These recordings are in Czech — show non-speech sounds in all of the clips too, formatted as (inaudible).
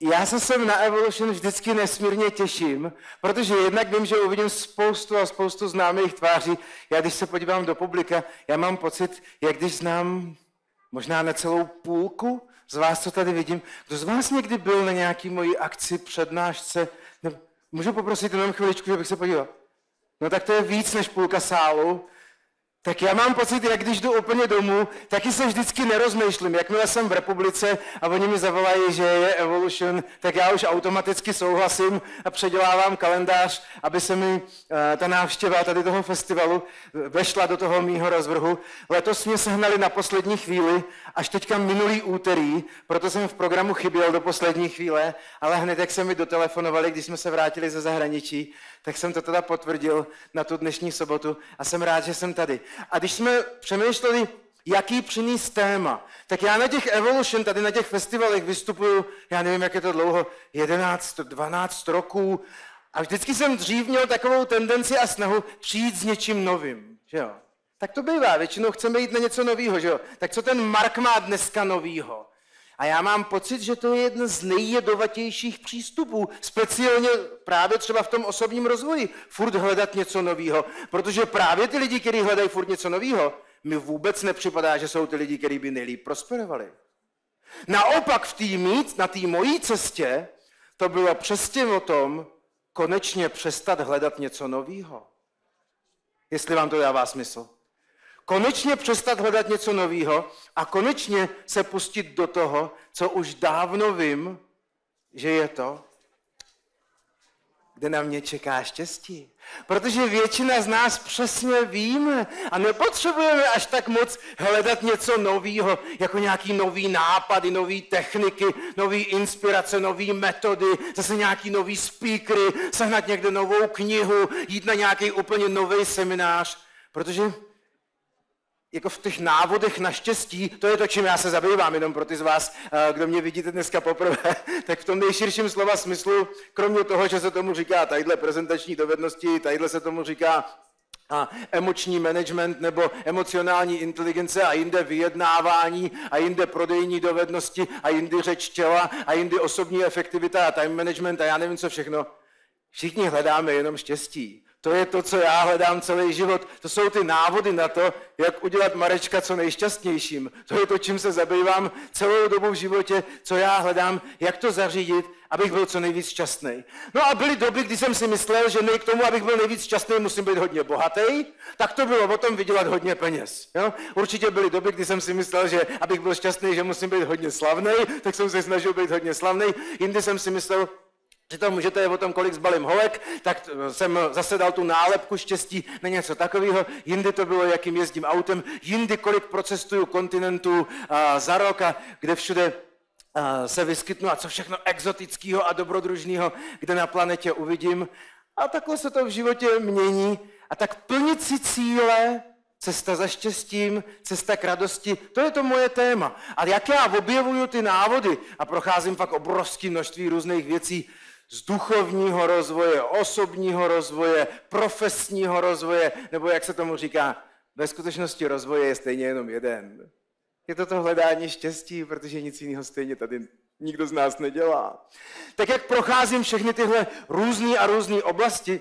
já se sem na Evolution vždycky nesmírně těším, protože jednak vím, že uvidím spoustu a spoustu známých tváří. Já když se podívám do publika, já mám pocit, jak když znám možná necelou půlku z vás, co tady vidím. Kdo z vás někdy byl na nějaký mojí akci, přednášce? Můžu poprosit jenom chviličku, abych se podíval? No tak to je víc než půlka sálu. Tak já mám pocit, jak když jdu úplně domů, taky se vždycky nerozmýšlím. Jakmile jsem v republice a oni mi zavolají, že je Evolution, tak já už automaticky souhlasím a předělávám kalendář, aby se mi eh, ta návštěva tady toho festivalu vešla do toho mýho rozvrhu. Letos mě sehnali na poslední chvíli, až teďka minulý úterý, proto jsem v programu chyběl do poslední chvíle, ale hned jak se mi dotelefonovali, když jsme se vrátili ze zahraničí, tak jsem to teda potvrdil na tu dnešní sobotu a jsem rád, že jsem tady. A když jsme přemýšleli, jaký přinést téma, tak já na těch Evolution, tady na těch festivalech vystupuju, já nevím, jak je to dlouho, 11, 12 roků, a vždycky jsem dřív měl takovou tendenci a snahu přijít s něčím novým, že jo. Tak to bývá, většinou chceme jít na něco nového, že jo. Tak co ten Mark má dneska novýho? A já mám pocit, že to je jeden z nejjedovatějších přístupů, speciálně právě třeba v tom osobním rozvoji. Furt hledat něco nového, protože právě ty lidi, kteří hledají furt něco nového, mi vůbec nepřipadá, že jsou ty lidi, kteří by nejlíp prosperovali. Naopak v mít, na té mojí cestě to bylo přesně o tom, konečně přestat hledat něco nového. Jestli vám to dává smysl konečně přestat hledat něco nového a konečně se pustit do toho, co už dávno vím, že je to, kde na mě čeká štěstí. Protože většina z nás přesně víme a nepotřebujeme až tak moc hledat něco nového, jako nějaký nový nápady, nové techniky, nové inspirace, nové metody, zase nějaký nový speakery, sehnat někde novou knihu, jít na nějaký úplně nový seminář, protože jako v těch návodech naštěstí, to je to, čím já se zabývám, jenom pro ty z vás, eh, kdo mě vidíte dneska poprvé, (laughs) tak v tom nejširším slova smyslu, kromě toho, že se tomu říká tadyhle prezentační dovednosti, tadyhle se tomu říká a emoční management nebo emocionální inteligence a jinde vyjednávání a jinde prodejní dovednosti a jindy řeč těla a jindy osobní efektivita a time management a já nevím co všechno. Všichni hledáme jenom štěstí. To je to, co já hledám celý život. To jsou ty návody na to, jak udělat Marečka co nejšťastnějším. To je to, čím se zabývám celou dobu v životě, co já hledám, jak to zařídit, abych byl co nejvíc šťastný. No a byly doby, kdy jsem si myslel, že nej k tomu, abych byl nejvíc šťastný, musím být hodně bohatý, tak to bylo o tom vydělat hodně peněz. Jo? Určitě byly doby, kdy jsem si myslel, že abych byl šťastný, že musím být hodně slavný, tak jsem se snažil být hodně slavný. Jindy jsem si myslel, že to je o tom, kolik zbalím holek, tak jsem zase dal tu nálepku štěstí na něco takového. Jindy to bylo, jakým jezdím autem, jindy kolik procestuju kontinentů za rok a kde všude se vyskytnu a co všechno exotického a dobrodružného, kde na planetě uvidím. A takhle se to v životě mění. A tak plnit si cíle, cesta za štěstím, cesta k radosti, to je to moje téma. A jak já objevuju ty návody a procházím fakt obrovské množství různých věcí, z duchovního rozvoje, osobního rozvoje, profesního rozvoje, nebo jak se tomu říká, ve skutečnosti rozvoje je stejně jenom jeden. Je to to hledání štěstí, protože nic jiného stejně tady nikdo z nás nedělá. Tak jak procházím všechny tyhle různé a různé oblasti,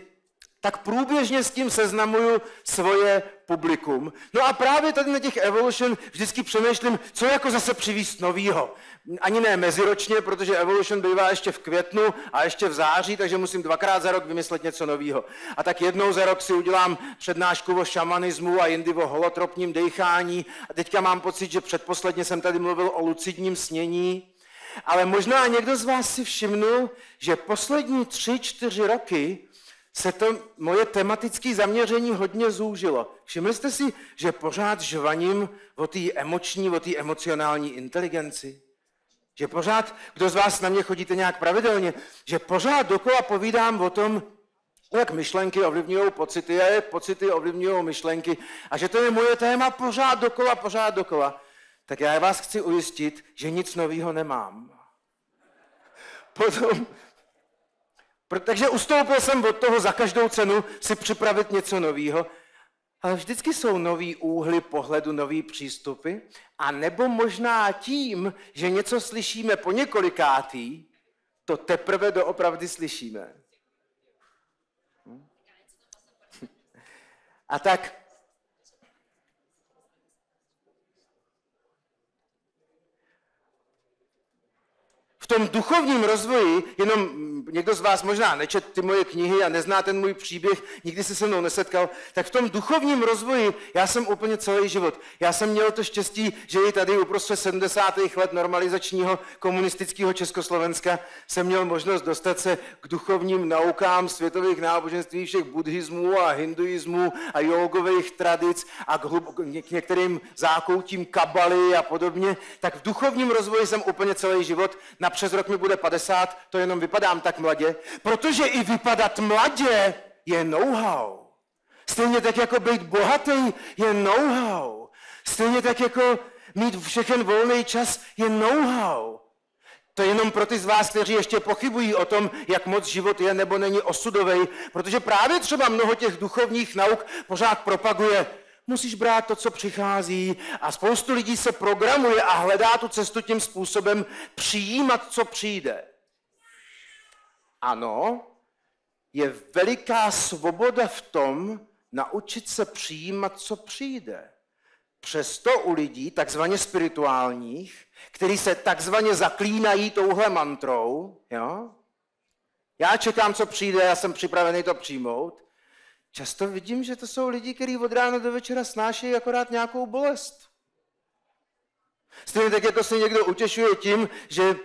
tak průběžně s tím seznamuju svoje publikum. No a právě tady na těch Evolution vždycky přemýšlím, co jako zase přivíst novýho. Ani ne meziročně, protože Evolution bývá ještě v květnu a ještě v září, takže musím dvakrát za rok vymyslet něco nového. A tak jednou za rok si udělám přednášku o šamanismu a jindy o holotropním dechání. A teďka mám pocit, že předposledně jsem tady mluvil o lucidním snění. Ale možná někdo z vás si všimnul, že poslední tři, čtyři roky se to moje tematické zaměření hodně zúžilo. Všimli jste si, že pořád žvaním o té emoční, o té emocionální inteligenci? Že pořád, kdo z vás na mě chodíte nějak pravidelně, že pořád dokola povídám o tom, jak myšlenky ovlivňují pocity a pocity ovlivňují myšlenky a že to je moje téma pořád dokola, pořád dokola. Tak já vás chci ujistit, že nic nového nemám. Potom, takže ustoupil jsem od toho za každou cenu si připravit něco nového, ale vždycky jsou nový úhly pohledu, nový přístupy, a nebo možná tím, že něco slyšíme po několikátý, to teprve doopravdy slyšíme. Hm? A tak v tom duchovním rozvoji, jenom někdo z vás možná nečet ty moje knihy a nezná ten můj příběh, nikdy se se mnou nesetkal, tak v tom duchovním rozvoji já jsem úplně celý život. Já jsem měl to štěstí, že i tady uprostřed 70. let normalizačního komunistického Československa jsem měl možnost dostat se k duchovním naukám světových náboženství, všech buddhismů a hinduismů a jogových tradic a k, hlub, k některým zákoutím kabaly a podobně. Tak v duchovním rozvoji jsem úplně celý život. Na přes rok mi bude 50, to jenom vypadám tak mladě, protože i vypadat mladě je know-how. Stejně tak jako být bohatý je know-how. Stejně tak jako mít všechen volný čas je know-how. To je jenom pro ty z vás, kteří ještě pochybují o tom, jak moc život je nebo není osudový, protože právě třeba mnoho těch duchovních nauk pořád propaguje. Musíš brát to, co přichází a spoustu lidí se programuje a hledá tu cestu tím způsobem přijímat, co přijde. Ano, je veliká svoboda v tom, naučit se přijímat, co přijde. Přesto u lidí, takzvaně spirituálních, kteří se takzvaně zaklínají touhle mantrou, jo? já čekám, co přijde, já jsem připravený to přijmout, často vidím, že to jsou lidi, kteří od rána do večera snášejí akorát nějakou bolest. Stejně tak, jako se někdo utěšuje tím, že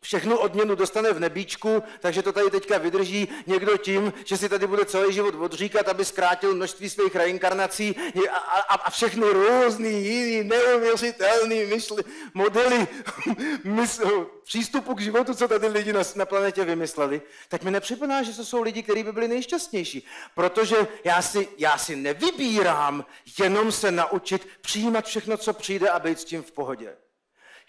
všechnu odměnu dostane v nebíčku, takže to tady teďka vydrží někdo tím, že si tady bude celý život odříkat, aby zkrátil množství svých reinkarnací a, a, a všechny různý jiný neuvěřitelný myšly, modely (laughs) mysl, přístupu k životu, co tady lidi na, na planetě vymysleli, tak mi nepřipadá, že to jsou lidi, kteří by byli nejšťastnější. Protože já si, já si nevybírám jenom se naučit přijímat všechno, co přijde a být s tím v pohodě.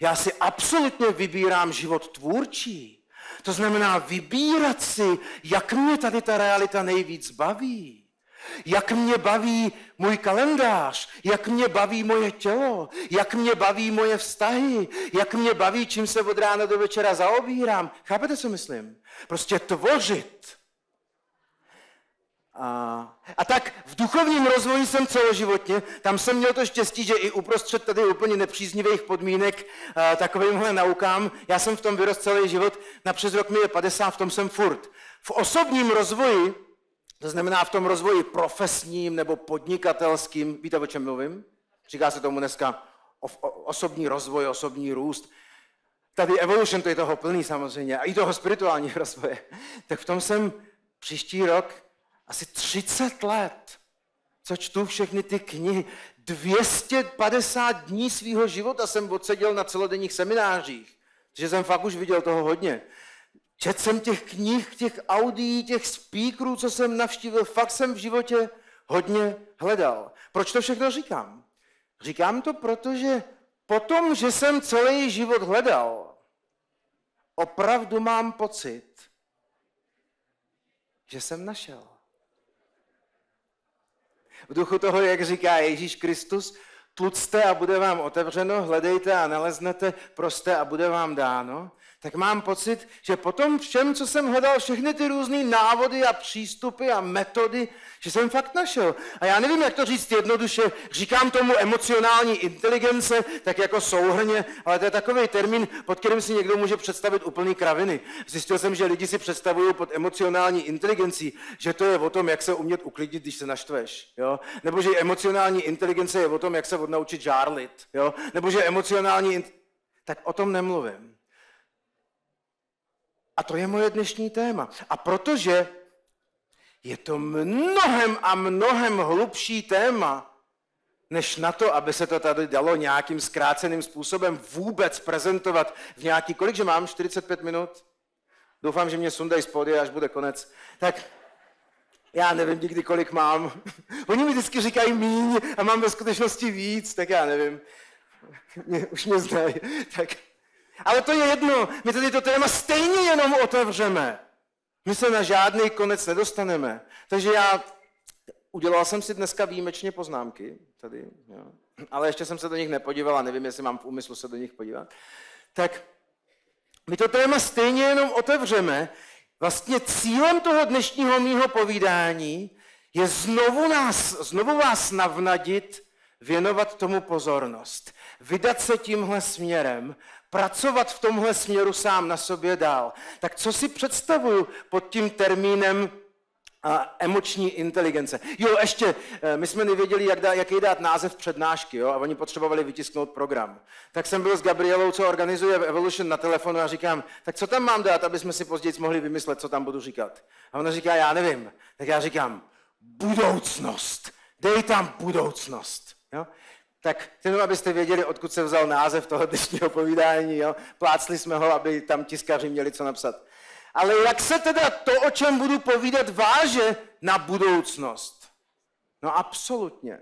Já si absolutně vybírám život tvůrčí. To znamená vybírat si, jak mě tady ta realita nejvíc baví. Jak mě baví můj kalendář, jak mě baví moje tělo, jak mě baví moje vztahy, jak mě baví, čím se od rána do večera zaobírám. Chápete, co myslím? Prostě tvořit a, a tak v duchovním rozvoji jsem celoživotně, tam jsem měl to štěstí, že i uprostřed tady úplně nepříznivých podmínek a, takovýmhle naukám, já jsem v tom vyrost celý život, na přes rok mi je 50, v tom jsem furt. V osobním rozvoji, to znamená v tom rozvoji profesním nebo podnikatelským, víte, o čem mluvím? Říká se tomu dneska o, o, osobní rozvoj, osobní růst. Tady evolution, to je toho plný samozřejmě, a i toho spirituálního (laughs) rozvoje. Tak v tom jsem příští rok asi 30 let, co čtu všechny ty knihy. 250 dní svého života jsem odseděl na celodenních seminářích, že jsem fakt už viděl toho hodně. Četl jsem těch knih, těch audií, těch speakerů, co jsem navštívil, fakt jsem v životě hodně hledal. Proč to všechno říkám? Říkám to, protože potom, že jsem celý život hledal, opravdu mám pocit, že jsem našel. V duchu toho, jak říká Ježíš Kristus, tlucte a bude vám otevřeno, hledejte a naleznete, proste a bude vám dáno tak mám pocit, že po tom všem, co jsem hledal, všechny ty různé návody a přístupy a metody, že jsem fakt našel. A já nevím, jak to říct jednoduše, říkám tomu emocionální inteligence, tak jako souhrně, ale to je takový termín, pod kterým si někdo může představit úplný kraviny. Zjistil jsem, že lidi si představují pod emocionální inteligencí, že to je o tom, jak se umět uklidit, když se naštveš. Jo? Nebo že emocionální inteligence je o tom, jak se odnaučit žárlit. Jo? Nebo že emocionální... Tak o tom nemluvím. A to je moje dnešní téma. A protože je to mnohem a mnohem hlubší téma, než na to, aby se to tady dalo nějakým zkráceným způsobem vůbec prezentovat v nějaký, kolik, že mám, 45 minut? Doufám, že mě sundají spody, až bude konec. Tak já nevím nikdy, kolik mám. (laughs) Oni mi vždycky říkají míň a mám ve skutečnosti víc, tak já nevím. Mě, už mě znají. (laughs) Tak ale to je jedno, my tady to téma stejně jenom otevřeme. My se na žádný konec nedostaneme. Takže já udělal jsem si dneska výjimečně poznámky tady, jo. ale ještě jsem se do nich nepodíval a nevím, jestli mám v úmyslu se do nich podívat. Tak my to téma stejně jenom otevřeme. Vlastně cílem toho dnešního mýho povídání je znovu, nás, znovu vás navnadit, věnovat tomu pozornost, vydat se tímhle směrem, pracovat v tomhle směru sám na sobě dál. Tak co si představuju pod tím termínem a emoční inteligence. Jo, ještě, eh, my jsme nevěděli, jak dá, jaký dát název přednášky, jo, a oni potřebovali vytisknout program. Tak jsem byl s Gabrielou, co organizuje Evolution na telefonu a říkám, tak co tam mám dát, aby jsme si později mohli vymyslet, co tam budu říkat. A ona říká, já nevím. Tak já říkám, budoucnost. Dej tam budoucnost. Jo? Tak jenom, abyste věděli, odkud se vzal název toho dnešního povídání. Jo? Plácli jsme ho, aby tam tiskaři měli co napsat. Ale jak se teda to, o čem budu povídat, váže na budoucnost? No absolutně.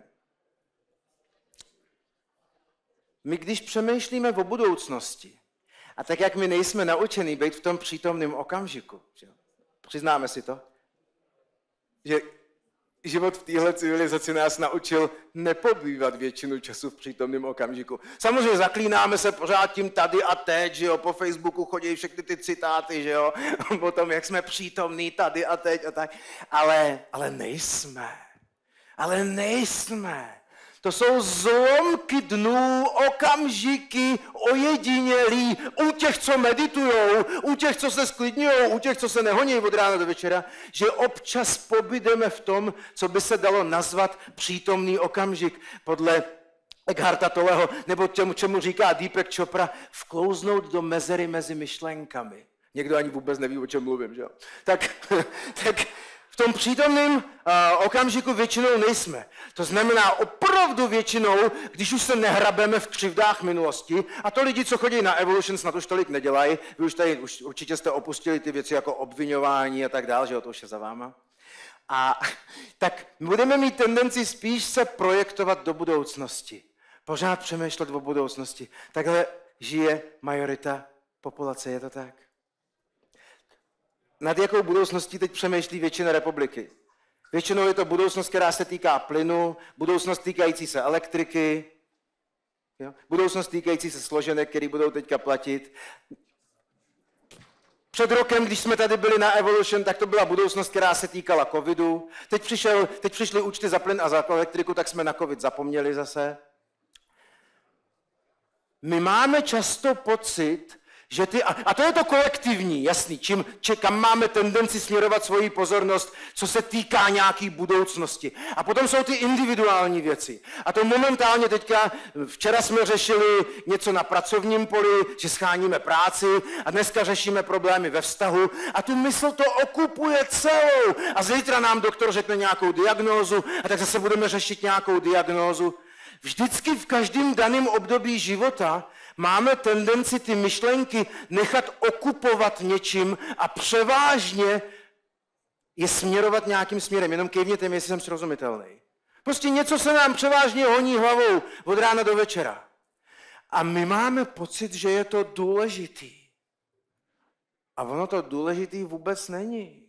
My když přemýšlíme o budoucnosti, a tak jak my nejsme naučení být v tom přítomném okamžiku, že? přiznáme si to, že život v téhle civilizaci nás naučil nepobývat většinu času v přítomném okamžiku. Samozřejmě zaklínáme se pořád tím tady a teď, že jo, po Facebooku chodí všechny ty citáty, že jo, (laughs) o tom, jak jsme přítomní tady a teď a tak, ale, ale nejsme. Ale nejsme. To jsou zlomky dnů, okamžiky ojedinělí u těch, co meditujou, u těch, co se sklidňují, u těch, co se nehoní od rána do večera, že občas pobydeme v tom, co by se dalo nazvat přítomný okamžik podle Eckharta Toleho, nebo těmu, čemu říká Deepak Chopra, vklouznout do mezery mezi myšlenkami. Někdo ani vůbec neví, o čem mluvím, že jo? Tak, (laughs) tak tom přítomném uh, okamžiku většinou nejsme. To znamená opravdu většinou, když už se nehrabeme v křivdách minulosti, a to lidi, co chodí na Evolution, snad už tolik nedělají, vy už tady už určitě jste opustili ty věci jako obvinování a tak dále, že jo, to už je za váma. A (laughs) tak budeme mít tendenci spíš se projektovat do budoucnosti. Pořád přemýšlet o budoucnosti. Takhle žije majorita populace, je to tak? Nad jakou budoucností teď přemýšlí většina republiky. Většinou je to budoucnost, která se týká plynu, budoucnost týkající se elektriky, jo? budoucnost týkající se složenek, které budou teďka platit. Před rokem, když jsme tady byli na Evolution, tak to byla budoucnost, která se týkala covidu. Teď, přišel, teď přišly účty za plyn a za elektriku, tak jsme na covid zapomněli zase. My máme často pocit, že ty, a, a to je to kolektivní, jasný, čím, či, kam máme tendenci směrovat svoji pozornost, co se týká nějaký budoucnosti. A potom jsou ty individuální věci. A to momentálně teďka, včera jsme řešili něco na pracovním poli, že scháníme práci a dneska řešíme problémy ve vztahu a tu mysl to okupuje celou. A zítra nám doktor řekne nějakou diagnózu a tak zase budeme řešit nějakou diagnózu. Vždycky v každém daném období života máme tendenci ty myšlenky nechat okupovat něčím a převážně je směrovat nějakým směrem. Jenom kejvněte mi, jestli jsem srozumitelný. Prostě něco se nám převážně honí hlavou od rána do večera. A my máme pocit, že je to důležitý. A ono to důležitý vůbec není.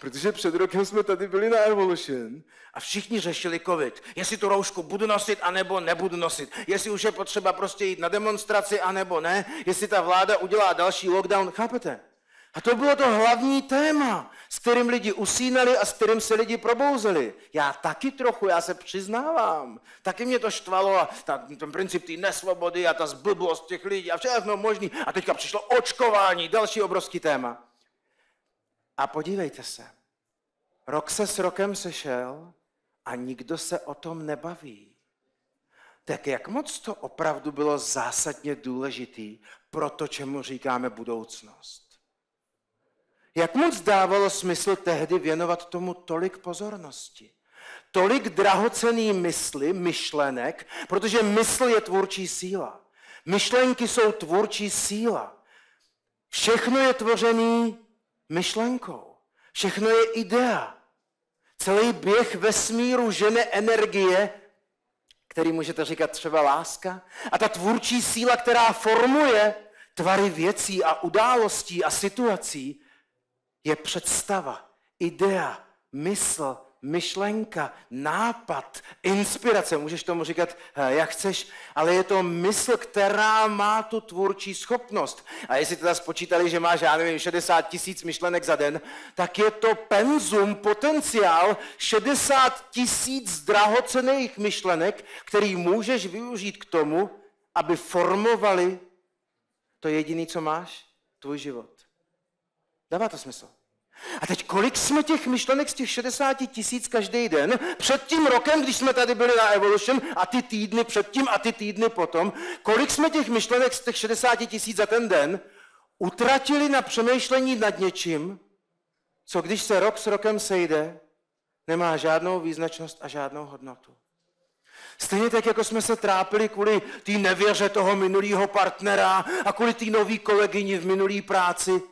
Protože před rokem jsme tady byli na Evolution a všichni řešili covid. Jestli tu roušku budu nosit, anebo nebudu nosit. Jestli už je potřeba prostě jít na demonstraci, anebo ne. Jestli ta vláda udělá další lockdown. Chápete? A to bylo to hlavní téma, s kterým lidi usínali a s kterým se lidi probouzeli. Já taky trochu, já se přiznávám. Taky mě to štvalo a ta, ten princip té nesvobody a ta zblbost těch lidí a všechno možný. A teďka přišlo očkování, další obrovský téma. A podívejte se, rok se s rokem sešel a nikdo se o tom nebaví. Tak jak moc to opravdu bylo zásadně důležitý pro to, čemu říkáme budoucnost? Jak moc dávalo smysl tehdy věnovat tomu tolik pozornosti? Tolik drahocený mysli, myšlenek, protože mysl je tvůrčí síla. Myšlenky jsou tvůrčí síla. Všechno je tvořený myšlenkou. Všechno je idea. Celý běh vesmíru žene energie, který můžete říkat třeba láska. A ta tvůrčí síla, která formuje tvary věcí a událostí a situací, je představa, idea, mysl, myšlenka, nápad, inspirace, můžeš tomu říkat, jak chceš, ale je to mysl, která má tu tvůrčí schopnost. A jestli teda spočítali, že máš, já nevím, 60 tisíc myšlenek za den, tak je to penzum, potenciál 60 tisíc drahocených myšlenek, který můžeš využít k tomu, aby formovali to jediné, co máš, tvůj život. Dává to smysl? A teď kolik jsme těch myšlenek z těch 60 tisíc každý den, před tím rokem, když jsme tady byli na Evolution, a ty týdny předtím a ty týdny potom, kolik jsme těch myšlenek z těch 60 tisíc za ten den utratili na přemýšlení nad něčím, co když se rok s rokem sejde, nemá žádnou význačnost a žádnou hodnotu. Stejně tak, jako jsme se trápili kvůli té nevěře toho minulého partnera a kvůli té nový kolegyni v minulý práci,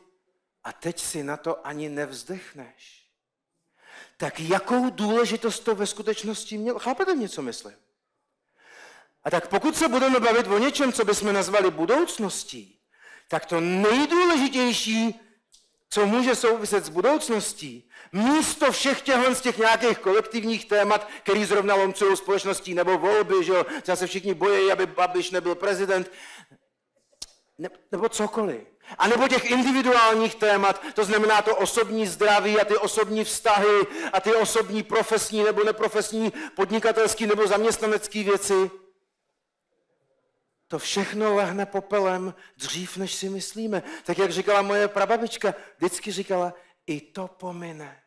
a teď si na to ani nevzdechneš, tak jakou důležitost to ve skutečnosti mělo? Chápete mě, co myslím? A tak pokud se budeme bavit o něčem, co bychom nazvali budoucností, tak to nejdůležitější, co může souviset s budoucností, místo všech těchto z těch nějakých kolektivních témat, který zrovna lomcují společností, nebo volby, že jo, se všichni bojí, aby Babiš nebyl prezident, ne, nebo cokoliv. A nebo těch individuálních témat, to znamená to osobní zdraví a ty osobní vztahy a ty osobní profesní nebo neprofesní podnikatelský nebo zaměstnanecký věci. To všechno lehne popelem dřív, než si myslíme. Tak jak říkala moje prababička, vždycky říkala, i to pomine.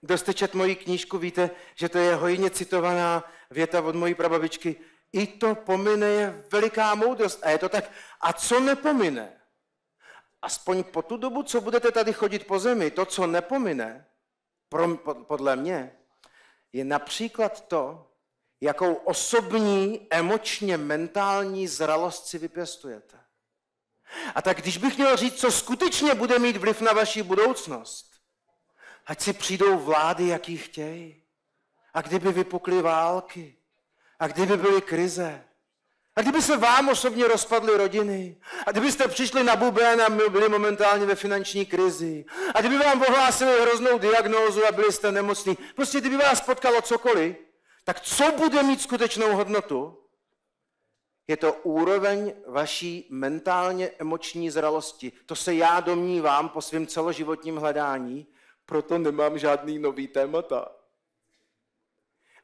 Kdo jste čet moji knížku, víte, že to je hojně citovaná věta od mojí prababičky. I to pomine je veliká moudrost. A je to tak. A co nepomine? Aspoň po tu dobu, co budete tady chodit po zemi, to, co nepomine, podle mě, je například to, jakou osobní, emočně, mentální zralost si vypěstujete. A tak když bych měl říct, co skutečně bude mít vliv na vaši budoucnost, ať si přijdou vlády, jaký chtějí. A kdyby vypukly války, a kdyby byly krize, a kdyby se vám osobně rozpadly rodiny, a kdybyste přišli na buben a byli momentálně ve finanční krizi, a kdyby vám ohlásili hroznou diagnózu a byli jste nemocní, prostě kdyby vás potkalo cokoliv, tak co bude mít skutečnou hodnotu? Je to úroveň vaší mentálně emoční zralosti. To se já domnívám po svém celoživotním hledání, proto nemám žádný nový témata.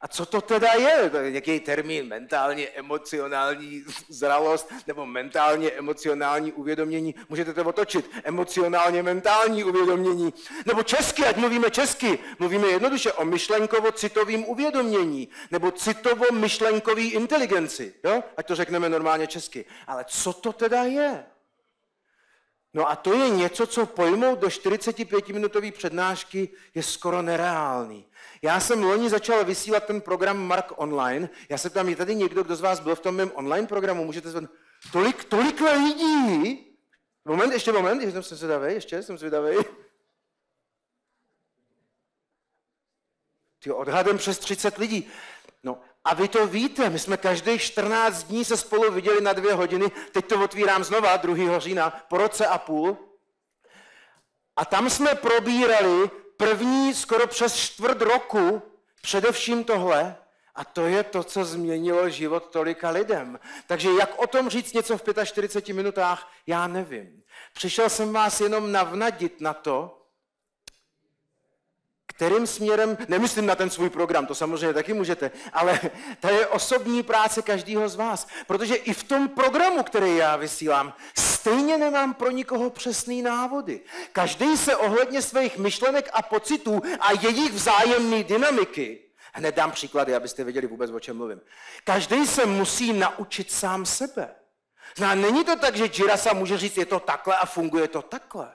A co to teda je? Jaký termín? Mentálně emocionální zralost nebo mentálně emocionální uvědomění? Můžete to otočit. Emocionálně mentální uvědomění. Nebo česky, ať mluvíme česky. Mluvíme jednoduše o myšlenkovo-citovým uvědomění. Nebo citovo-myšlenkový inteligenci. Jo? Ať to řekneme normálně česky. Ale co to teda je? No a to je něco, co pojmout do 45-minutové přednášky je skoro nereálný. Já jsem loni začal vysílat ten program Mark Online. Já se tam, je tady někdo, kdo z vás byl v tom mém online programu? Můžete zvednout. Tolik, tolik lidí! Moment, ještě moment, ještě jsem zvědavý, ještě jsem zvědavý. Ty odhadem přes 30 lidí. No a vy to víte, my jsme každých 14 dní se spolu viděli na dvě hodiny, teď to otvírám znova, 2. října, po roce a půl. A tam jsme probírali první skoro přes čtvrt roku především tohle, a to je to, co změnilo život tolika lidem. Takže jak o tom říct něco v 45 minutách, já nevím. Přišel jsem vás jenom navnadit na to, kterým směrem, nemyslím na ten svůj program, to samozřejmě taky můžete, ale to je osobní práce každého z vás. Protože i v tom programu, který já vysílám, stejně nemám pro nikoho přesný návody. Každý se ohledně svých myšlenek a pocitů a jejich vzájemné dynamiky, hned dám příklady, abyste věděli vůbec, o čem mluvím. Každý se musí naučit sám sebe. Zná, není to tak, že Jirasa může říct, je to takhle a funguje to takhle.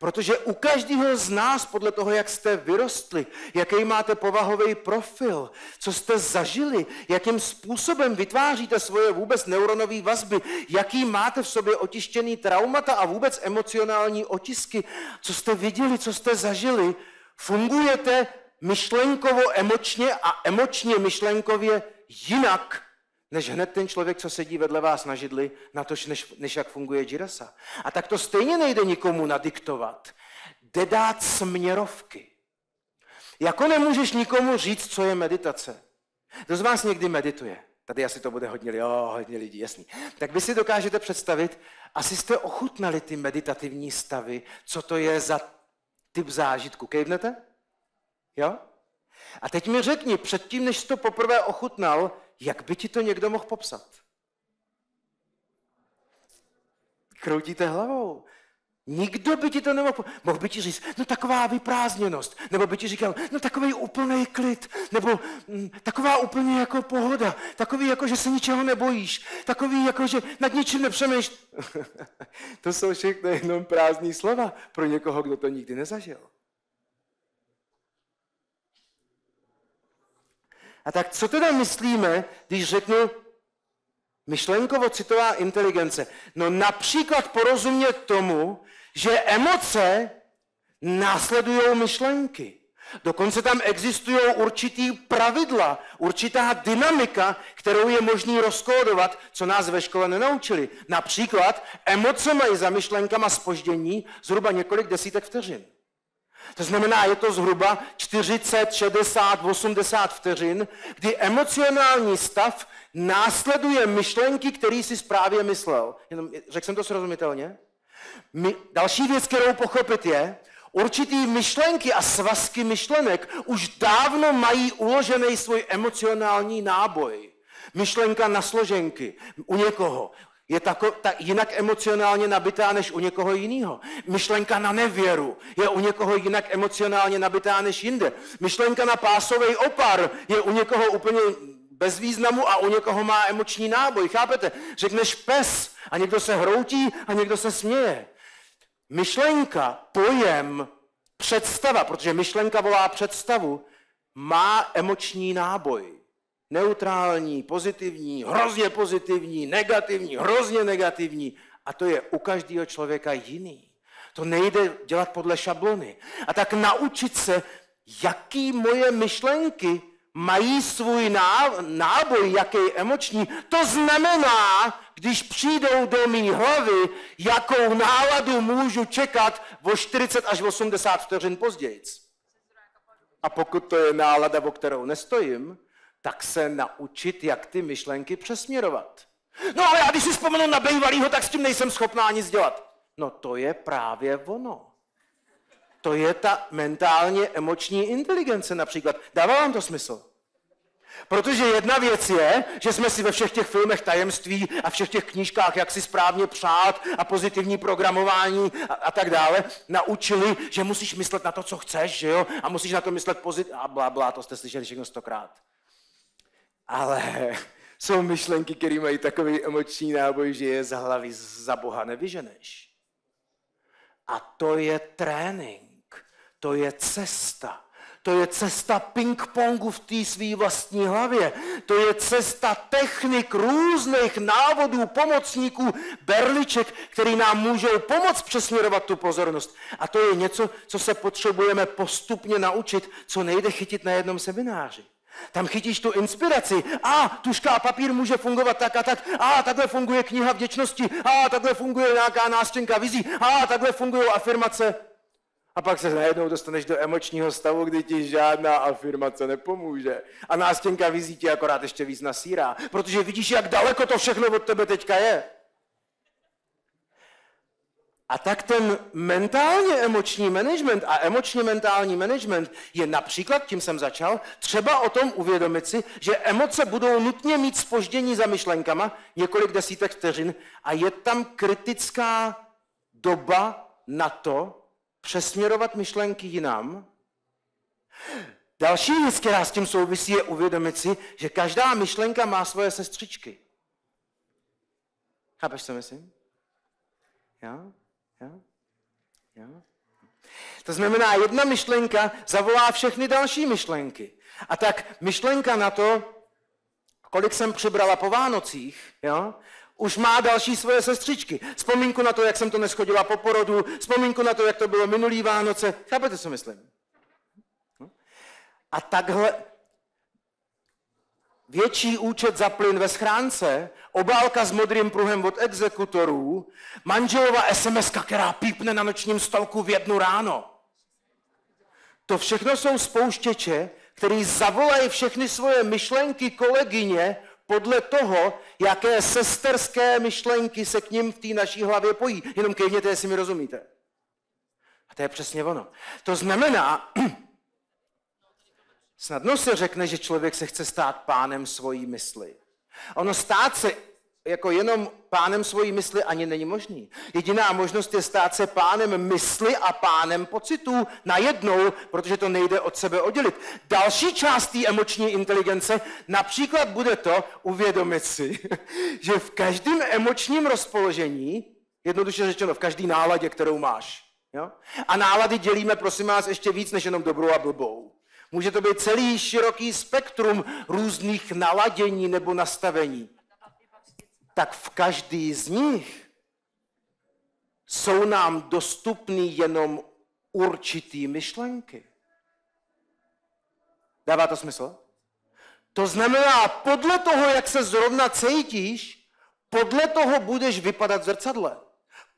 Protože u každého z nás, podle toho, jak jste vyrostli, jaký máte povahový profil, co jste zažili, jakým způsobem vytváříte svoje vůbec neuronové vazby, jaký máte v sobě otištěný traumata a vůbec emocionální otisky, co jste viděli, co jste zažili, fungujete myšlenkovo emočně a emočně myšlenkově jinak, než hned ten člověk, co sedí vedle vás na židli, na to, než, než jak funguje Jirasa. A tak to stejně nejde nikomu nadiktovat. Jde dát směrovky. Jako nemůžeš nikomu říct, co je meditace. Kdo z vás někdy medituje? Tady asi to bude hodně, jo, hodně lidí, jasný. Tak vy si dokážete představit, asi jste ochutnali ty meditativní stavy, co to je za typ zážitku. Kejvnete? Jo? A teď mi řekni, předtím, než jsi to poprvé ochutnal, jak by ti to někdo mohl popsat? Kroutíte hlavou. Nikdo by ti to nemohl, mohl by ti říct, no taková vyprázdněnost, nebo by ti říkal, no takový úplný klid, nebo mm, taková úplně jako pohoda, takový jako, že se ničeho nebojíš, takový jako, že nad ničím nepřemýšlíš. (laughs) to jsou všechno jenom prázdné slova pro někoho, kdo to nikdy nezažil. A tak co teda myslíme, když řeknu myšlenkovo-citová inteligence? No například porozumět tomu, že emoce následují myšlenky. Dokonce tam existují určitý pravidla, určitá dynamika, kterou je možný rozkódovat, co nás ve škole nenaučili. Například emoce mají za myšlenkama spoždění zhruba několik desítek vteřin. To znamená, je to zhruba 40, 60, 80 vteřin, kdy emocionální stav následuje myšlenky, který si správně myslel. Jenom, řekl jsem to srozumitelně? My, další věc, kterou pochopit je, určitý myšlenky a svazky myšlenek už dávno mají uložený svůj emocionální náboj. Myšlenka na složenky u někoho je tako, tak jinak emocionálně nabitá než u někoho jiného. Myšlenka na nevěru je u někoho jinak emocionálně nabitá než jinde. Myšlenka na pásový opar je u někoho úplně bez významu a u někoho má emoční náboj. Chápete? Řekneš pes a někdo se hroutí a někdo se směje. Myšlenka, pojem, představa, protože myšlenka volá představu, má emoční náboj. Neutrální, pozitivní, hrozně pozitivní, negativní, hrozně negativní. A to je u každého člověka jiný. To nejde dělat podle šablony. A tak naučit se, jaký moje myšlenky mají svůj náboj, jaký emoční. To znamená, když přijdou do mý hlavy, jakou náladu můžu čekat o 40 až 80 vteřin později. A pokud to je nálada, o kterou nestojím, tak se naučit, jak ty myšlenky přesměrovat. No ale já když si vzpomenu na bejvalýho, tak s tím nejsem schopná nic dělat. No to je právě ono. To je ta mentálně emoční inteligence například. Dává vám to smysl? Protože jedna věc je, že jsme si ve všech těch filmech tajemství a všech těch knížkách, jak si správně přát a pozitivní programování a, a tak dále, naučili, že musíš myslet na to, co chceš, že jo? A musíš na to myslet pozitivně a blá, blá, to jste slyšeli všechno stokrát. Ale (laughs) jsou myšlenky, které mají takový emoční náboj, že je za hlavy za Boha nevyženeš. A to je trénink, to je cesta. To je cesta ping-pongu v té své vlastní hlavě. To je cesta technik, různých návodů, pomocníků, berliček, který nám můžou pomoct přesměrovat tu pozornost. A to je něco, co se potřebujeme postupně naučit, co nejde chytit na jednom semináři. Tam chytíš tu inspiraci. A tuška a papír může fungovat tak a tak. A takhle funguje kniha vděčnosti. A takhle funguje nějaká nástěnka vizí. A takhle fungují afirmace. A pak se najednou dostaneš do emočního stavu, kdy ti žádná afirmace nepomůže. A nástěnka vizí ti akorát ještě víc nasírá. Protože vidíš, jak daleko to všechno od tebe teďka je. A tak ten mentálně emoční management a emočně mentální management je například, tím jsem začal, třeba o tom uvědomit si, že emoce budou nutně mít spoždění za myšlenkama, několik desítek vteřin, a je tam kritická doba na to, přesměrovat myšlenky jinam. Další věc, která s tím souvisí, je uvědomit si, že každá myšlenka má svoje sestřičky. Chápeš, co myslím? Jo? Jo? Jo? To znamená, jedna myšlenka zavolá všechny další myšlenky. A tak myšlenka na to, kolik jsem přibrala po Vánocích, jo? už má další svoje sestřičky. Vzpomínku na to, jak jsem to neschodila po porodu, vzpomínku na to, jak to bylo minulý Vánoce. Chápete, co myslím? A takhle větší účet za plyn ve schránce, obálka s modrým pruhem od exekutorů, manželova SMS, která pípne na nočním stolku v jednu ráno. To všechno jsou spouštěče, který zavolají všechny svoje myšlenky kolegyně podle toho, jaké sesterské myšlenky se k ním v té naší hlavě pojí. Jenom kejněte, jestli mi rozumíte. A to je přesně ono. To znamená, (clears throat) snadno se řekne, že člověk se chce stát pánem svojí mysli. Ono stát se jako jenom pánem svojí mysli ani není možný. Jediná možnost je stát se pánem mysli a pánem pocitů najednou, protože to nejde od sebe oddělit. Další část té emoční inteligence například bude to uvědomit si, (laughs) že v každém emočním rozpoložení, jednoduše řečeno v každé náladě, kterou máš, jo? a nálady dělíme, prosím vás, ještě víc než jenom dobrou a blbou. Může to být celý široký spektrum různých naladění nebo nastavení tak v každý z nich jsou nám dostupný jenom určitý myšlenky. Dává to smysl? To znamená, podle toho, jak se zrovna cítíš, podle toho budeš vypadat v zrcadle.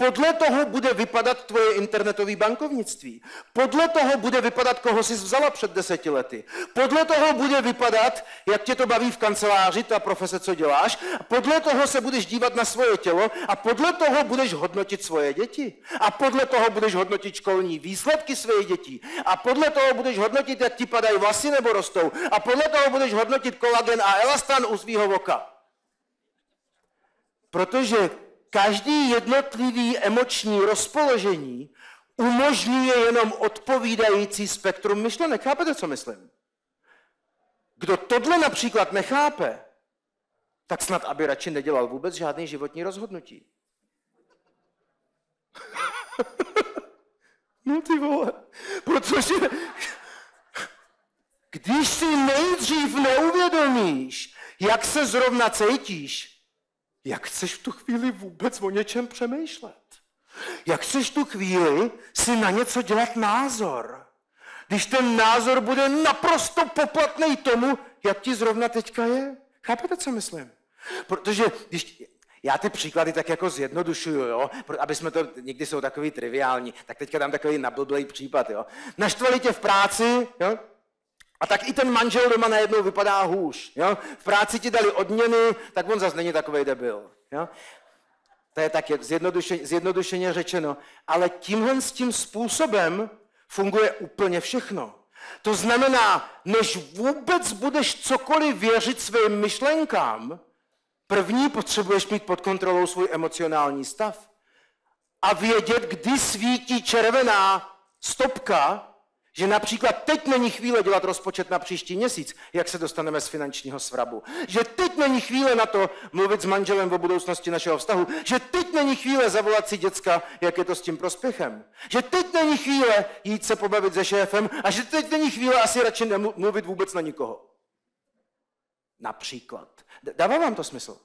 Podle toho bude vypadat tvoje internetové bankovnictví. Podle toho bude vypadat, koho jsi vzala před deseti lety. Podle toho bude vypadat, jak tě to baví v kanceláři, ta profese, co děláš. Podle toho se budeš dívat na svoje tělo a podle toho budeš hodnotit svoje děti. A podle toho budeš hodnotit školní výsledky svých dětí. A podle toho budeš hodnotit, jak ti padají vlasy nebo rostou. A podle toho budeš hodnotit kolagen a elastan u svého voka. Protože každý jednotlivý emoční rozpoložení umožňuje jenom odpovídající spektrum myšlenek. Chápete, co myslím? Kdo tohle například nechápe, tak snad aby radši nedělal vůbec žádný životní rozhodnutí. (laughs) no ty vole, protože když si nejdřív neuvědomíš, jak se zrovna cítíš, jak chceš v tu chvíli vůbec o něčem přemýšlet? Jak chceš tu chvíli si na něco dělat názor? Když ten názor bude naprosto poplatný tomu, jak ti zrovna teďka je. Chápete, co myslím? Protože když, já ty příklady tak jako zjednodušuju, jo? aby jsme to, někdy jsou takový triviální, tak teďka dám takový nablblý případ. Jo? Naštvali tě v práci, jo? A tak i ten manžel doma najednou vypadá hůř. Jo? V práci ti dali odměny, tak on zase není takový debil. Jo? To je tak zjednodušeně, zjednodušeně řečeno. Ale tímhle s tím způsobem funguje úplně všechno. To znamená, než vůbec budeš cokoliv věřit svým myšlenkám, první potřebuješ mít pod kontrolou svůj emocionální stav a vědět, kdy svítí červená stopka že například teď není chvíle dělat rozpočet na příští měsíc, jak se dostaneme z finančního svrabu. Že teď není chvíle na to mluvit s manželem o budoucnosti našeho vztahu. Že teď není chvíle zavolat si děcka, jak je to s tím prospěchem. Že teď není chvíle jít se pobavit se šéfem a že teď není chvíle asi radši nemluvit vůbec na nikoho. Například. Dává vám to smysl?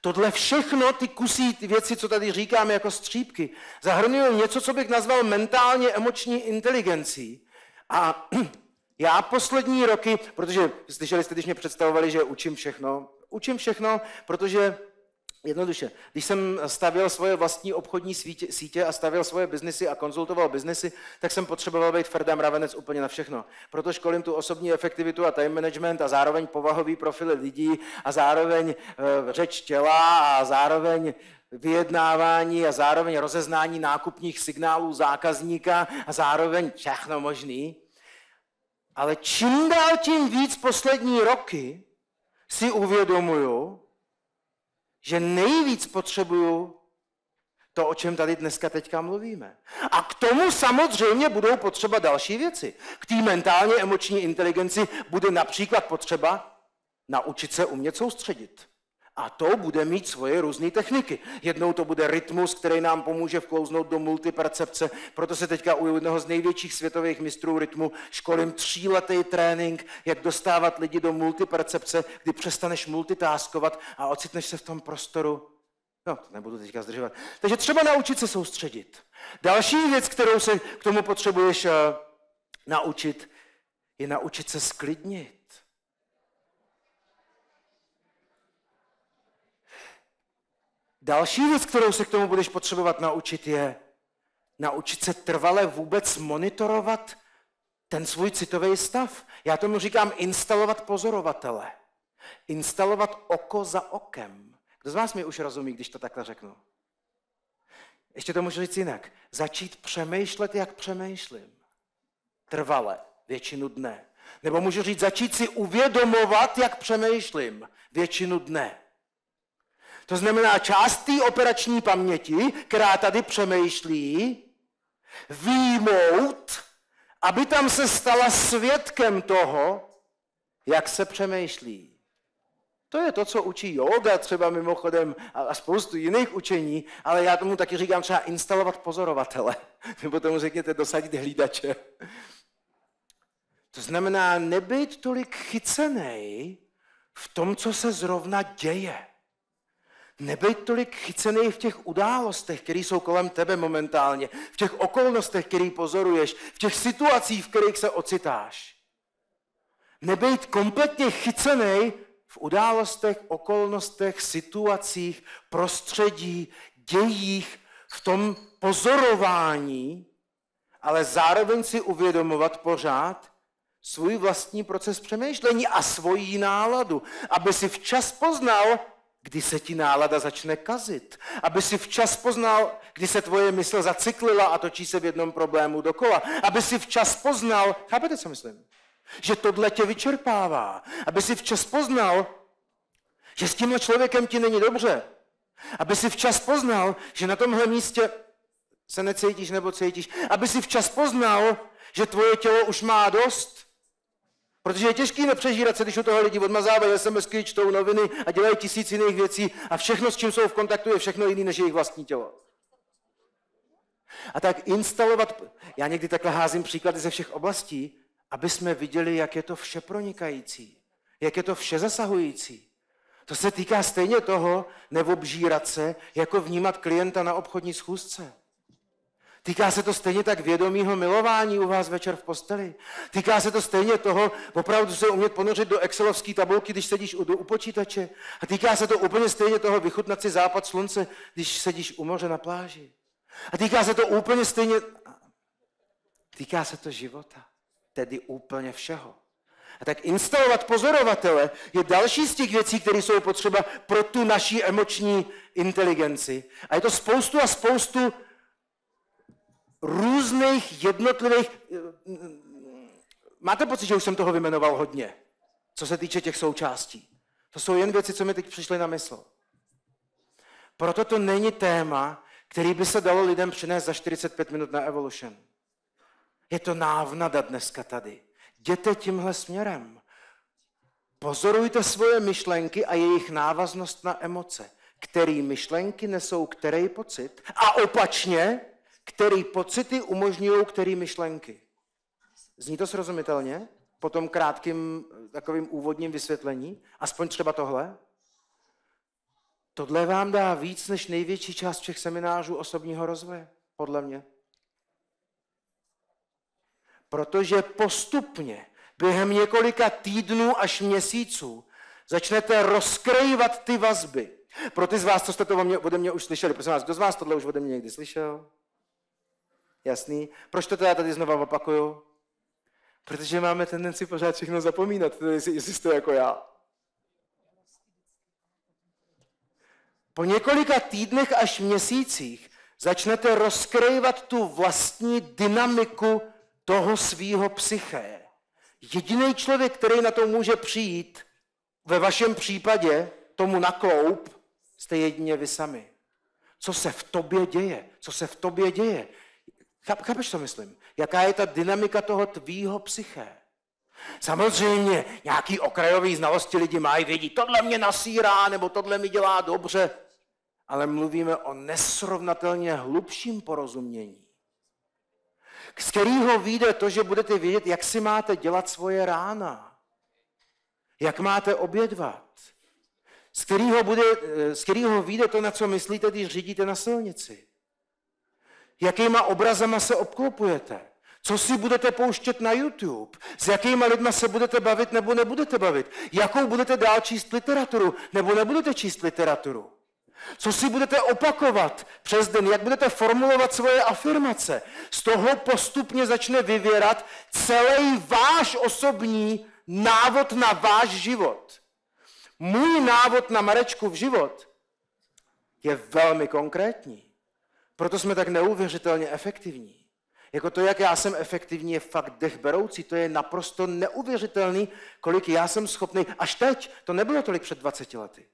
Tohle všechno, ty kusí, ty věci, co tady říkáme jako střípky, zahrnují něco, co bych nazval mentálně emoční inteligencí. A (clears throat) já poslední roky, protože slyšeli jste, když mě představovali, že učím všechno, učím všechno, protože Jednoduše, když jsem stavěl svoje vlastní obchodní sítě a stavěl svoje biznesy a konzultoval biznesy, tak jsem potřeboval být Ferda Mravenec úplně na všechno. Proto školím tu osobní efektivitu a time management a zároveň povahový profily lidí a zároveň e, řeč těla a zároveň vyjednávání a zároveň rozeznání nákupních signálů zákazníka a zároveň všechno možný. Ale čím dál tím víc poslední roky si uvědomuju, že nejvíc potřebuju to, o čem tady dneska teďka mluvíme. A k tomu samozřejmě budou potřeba další věci. K té mentálně emoční inteligenci bude například potřeba naučit se umět soustředit. A to bude mít svoje různé techniky. Jednou to bude rytmus, který nám pomůže vklouznout do multipercepce. Proto se teďka u jednoho z největších světových mistrů rytmu školím tříletý trénink, jak dostávat lidi do multipercepce, kdy přestaneš multitaskovat a ocitneš se v tom prostoru. No, to nebudu teďka zdržovat. Takže třeba naučit se soustředit. Další věc, kterou se k tomu potřebuješ uh, naučit, je naučit se sklidnit. Další věc, kterou se k tomu budeš potřebovat naučit, je naučit se trvale vůbec monitorovat ten svůj citový stav. Já tomu říkám instalovat pozorovatele. Instalovat oko za okem. Kdo z vás mi už rozumí, když to takhle řeknu? Ještě to můžu říct jinak. Začít přemýšlet, jak přemýšlím. Trvale, většinu dne. Nebo můžu říct, začít si uvědomovat, jak přemýšlím většinu dne. To znamená část té operační paměti, která tady přemýšlí, výmout, aby tam se stala svědkem toho, jak se přemýšlí. To je to, co učí yoga třeba mimochodem a spoustu jiných učení, ale já tomu taky říkám třeba instalovat pozorovatele, (laughs) nebo tomu řekněte dosadit hlídače. To znamená nebyt tolik chycený v tom, co se zrovna děje. Nebyt tolik chycený v těch událostech, které jsou kolem tebe momentálně, v těch okolnostech, které pozoruješ, v těch situacích, v kterých se ocitáš. Nebyt kompletně chycený v událostech, okolnostech, situacích, prostředí, dějích, v tom pozorování, ale zároveň si uvědomovat pořád svůj vlastní proces přemýšlení a svoji náladu, aby si včas poznal, kdy se ti nálada začne kazit. Aby si včas poznal, kdy se tvoje mysl zacyklila a točí se v jednom problému dokola. Aby si včas poznal, chápete, co myslím? Že tohle tě vyčerpává. Aby si včas poznal, že s tímhle člověkem ti není dobře. Aby si včas poznal, že na tomhle místě se necítíš nebo cítíš. Aby si včas poznal, že tvoje tělo už má dost Protože je těžký nepřežírat se, když u toho lidi odmazávají SMSky, čtou noviny a dělají tisíc jiných věcí a všechno, s čím jsou v kontaktu, je všechno jiné než jejich vlastní tělo. A tak instalovat, já někdy takhle házím příklady ze všech oblastí, aby jsme viděli, jak je to vše pronikající, jak je to vše zasahující. To se týká stejně toho, neobžírat se, jako vnímat klienta na obchodní schůzce. Týká se to stejně tak vědomího milování u vás večer v posteli. Týká se to stejně toho, opravdu se umět ponořit do excelovské tabulky, když sedíš u, u počítače. A týká se to úplně stejně toho vychutnat si západ slunce, když sedíš u moře na pláži. A týká se to úplně stejně... Týká se to života, tedy úplně všeho. A tak instalovat pozorovatele je další z těch věcí, které jsou potřeba pro tu naší emoční inteligenci. A je to spoustu a spoustu různých jednotlivých... Máte pocit, že už jsem toho vymenoval hodně, co se týče těch součástí? To jsou jen věci, co mi teď přišly na mysl. Proto to není téma, který by se dalo lidem přinést za 45 minut na Evolution. Je to návnada dneska tady. Jděte tímhle směrem. Pozorujte svoje myšlenky a jejich návaznost na emoce. Který myšlenky nesou který pocit a opačně, který pocity umožňují který myšlenky. Zní to srozumitelně? Po tom krátkým takovým úvodním vysvětlení? Aspoň třeba tohle? Tohle vám dá víc než největší část všech seminářů osobního rozvoje, podle mě. Protože postupně, během několika týdnů až měsíců, začnete rozkrývat ty vazby. Pro ty z vás, co jste to ode mě už slyšeli, prosím vás, kdo z vás tohle už ode mě někdy slyšel? Jasný? Proč to teda tady znova opakuju? Protože máme tendenci pořád všechno zapomínat, jestli, jestli jste jako já. Po několika týdnech až měsících začnete rozkrývat tu vlastní dynamiku toho svýho psyché. Jediný člověk, který na to může přijít, ve vašem případě tomu nakloup, jste jedině vy sami. Co se v tobě děje? Co se v tobě děje? Chápeš, co myslím? Jaká je ta dynamika toho tvýho psyché? Samozřejmě nějaký okrajový znalosti lidi mají, vědí, tohle mě nasírá, nebo tohle mi dělá dobře, ale mluvíme o nesrovnatelně hlubším porozumění, z kterého vyjde to, že budete vědět, jak si máte dělat svoje rána, jak máte obědvat, z kterého, bude, z kterého vyjde to, na co myslíte, když řídíte na silnici jakýma obrazama se obklopujete, co si budete pouštět na YouTube, s jakýma lidma se budete bavit nebo nebudete bavit, jakou budete dál číst literaturu nebo nebudete číst literaturu. Co si budete opakovat přes den, jak budete formulovat svoje afirmace. Z toho postupně začne vyvěrat celý váš osobní návod na váš život. Můj návod na Marečku v život je velmi konkrétní. Proto jsme tak neuvěřitelně efektivní. Jako to, jak já jsem efektivní, je fakt dech beroucí. To je naprosto neuvěřitelný, kolik já jsem schopný. Až teď, to nebylo tolik před 20 lety.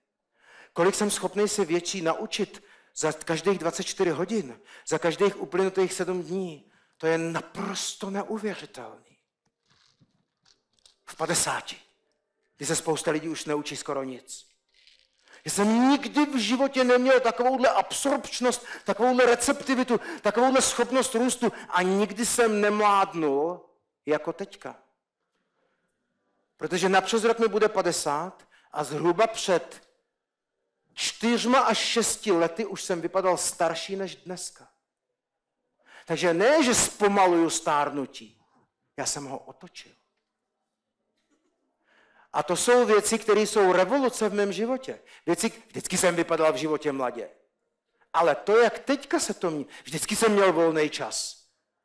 Kolik jsem schopný se větší naučit za každých 24 hodin, za každých uplynutých 7 dní. To je naprosto neuvěřitelný. V 50. Kdy se spousta lidí už neučí skoro nic. Já jsem nikdy v životě neměl takovouhle absorpčnost, takovouhle receptivitu, takovouhle schopnost růstu a nikdy jsem nemládnul jako teďka. Protože na přes rok mi bude 50 a zhruba před čtyřma až šesti lety už jsem vypadal starší než dneska. Takže ne, že zpomaluju stárnutí, já jsem ho otočil. A to jsou věci, které jsou revoluce v mém životě. Věci, vždycky jsem vypadal v životě mladě. Ale to, jak teďka se to mě, vždycky jsem měl volný čas.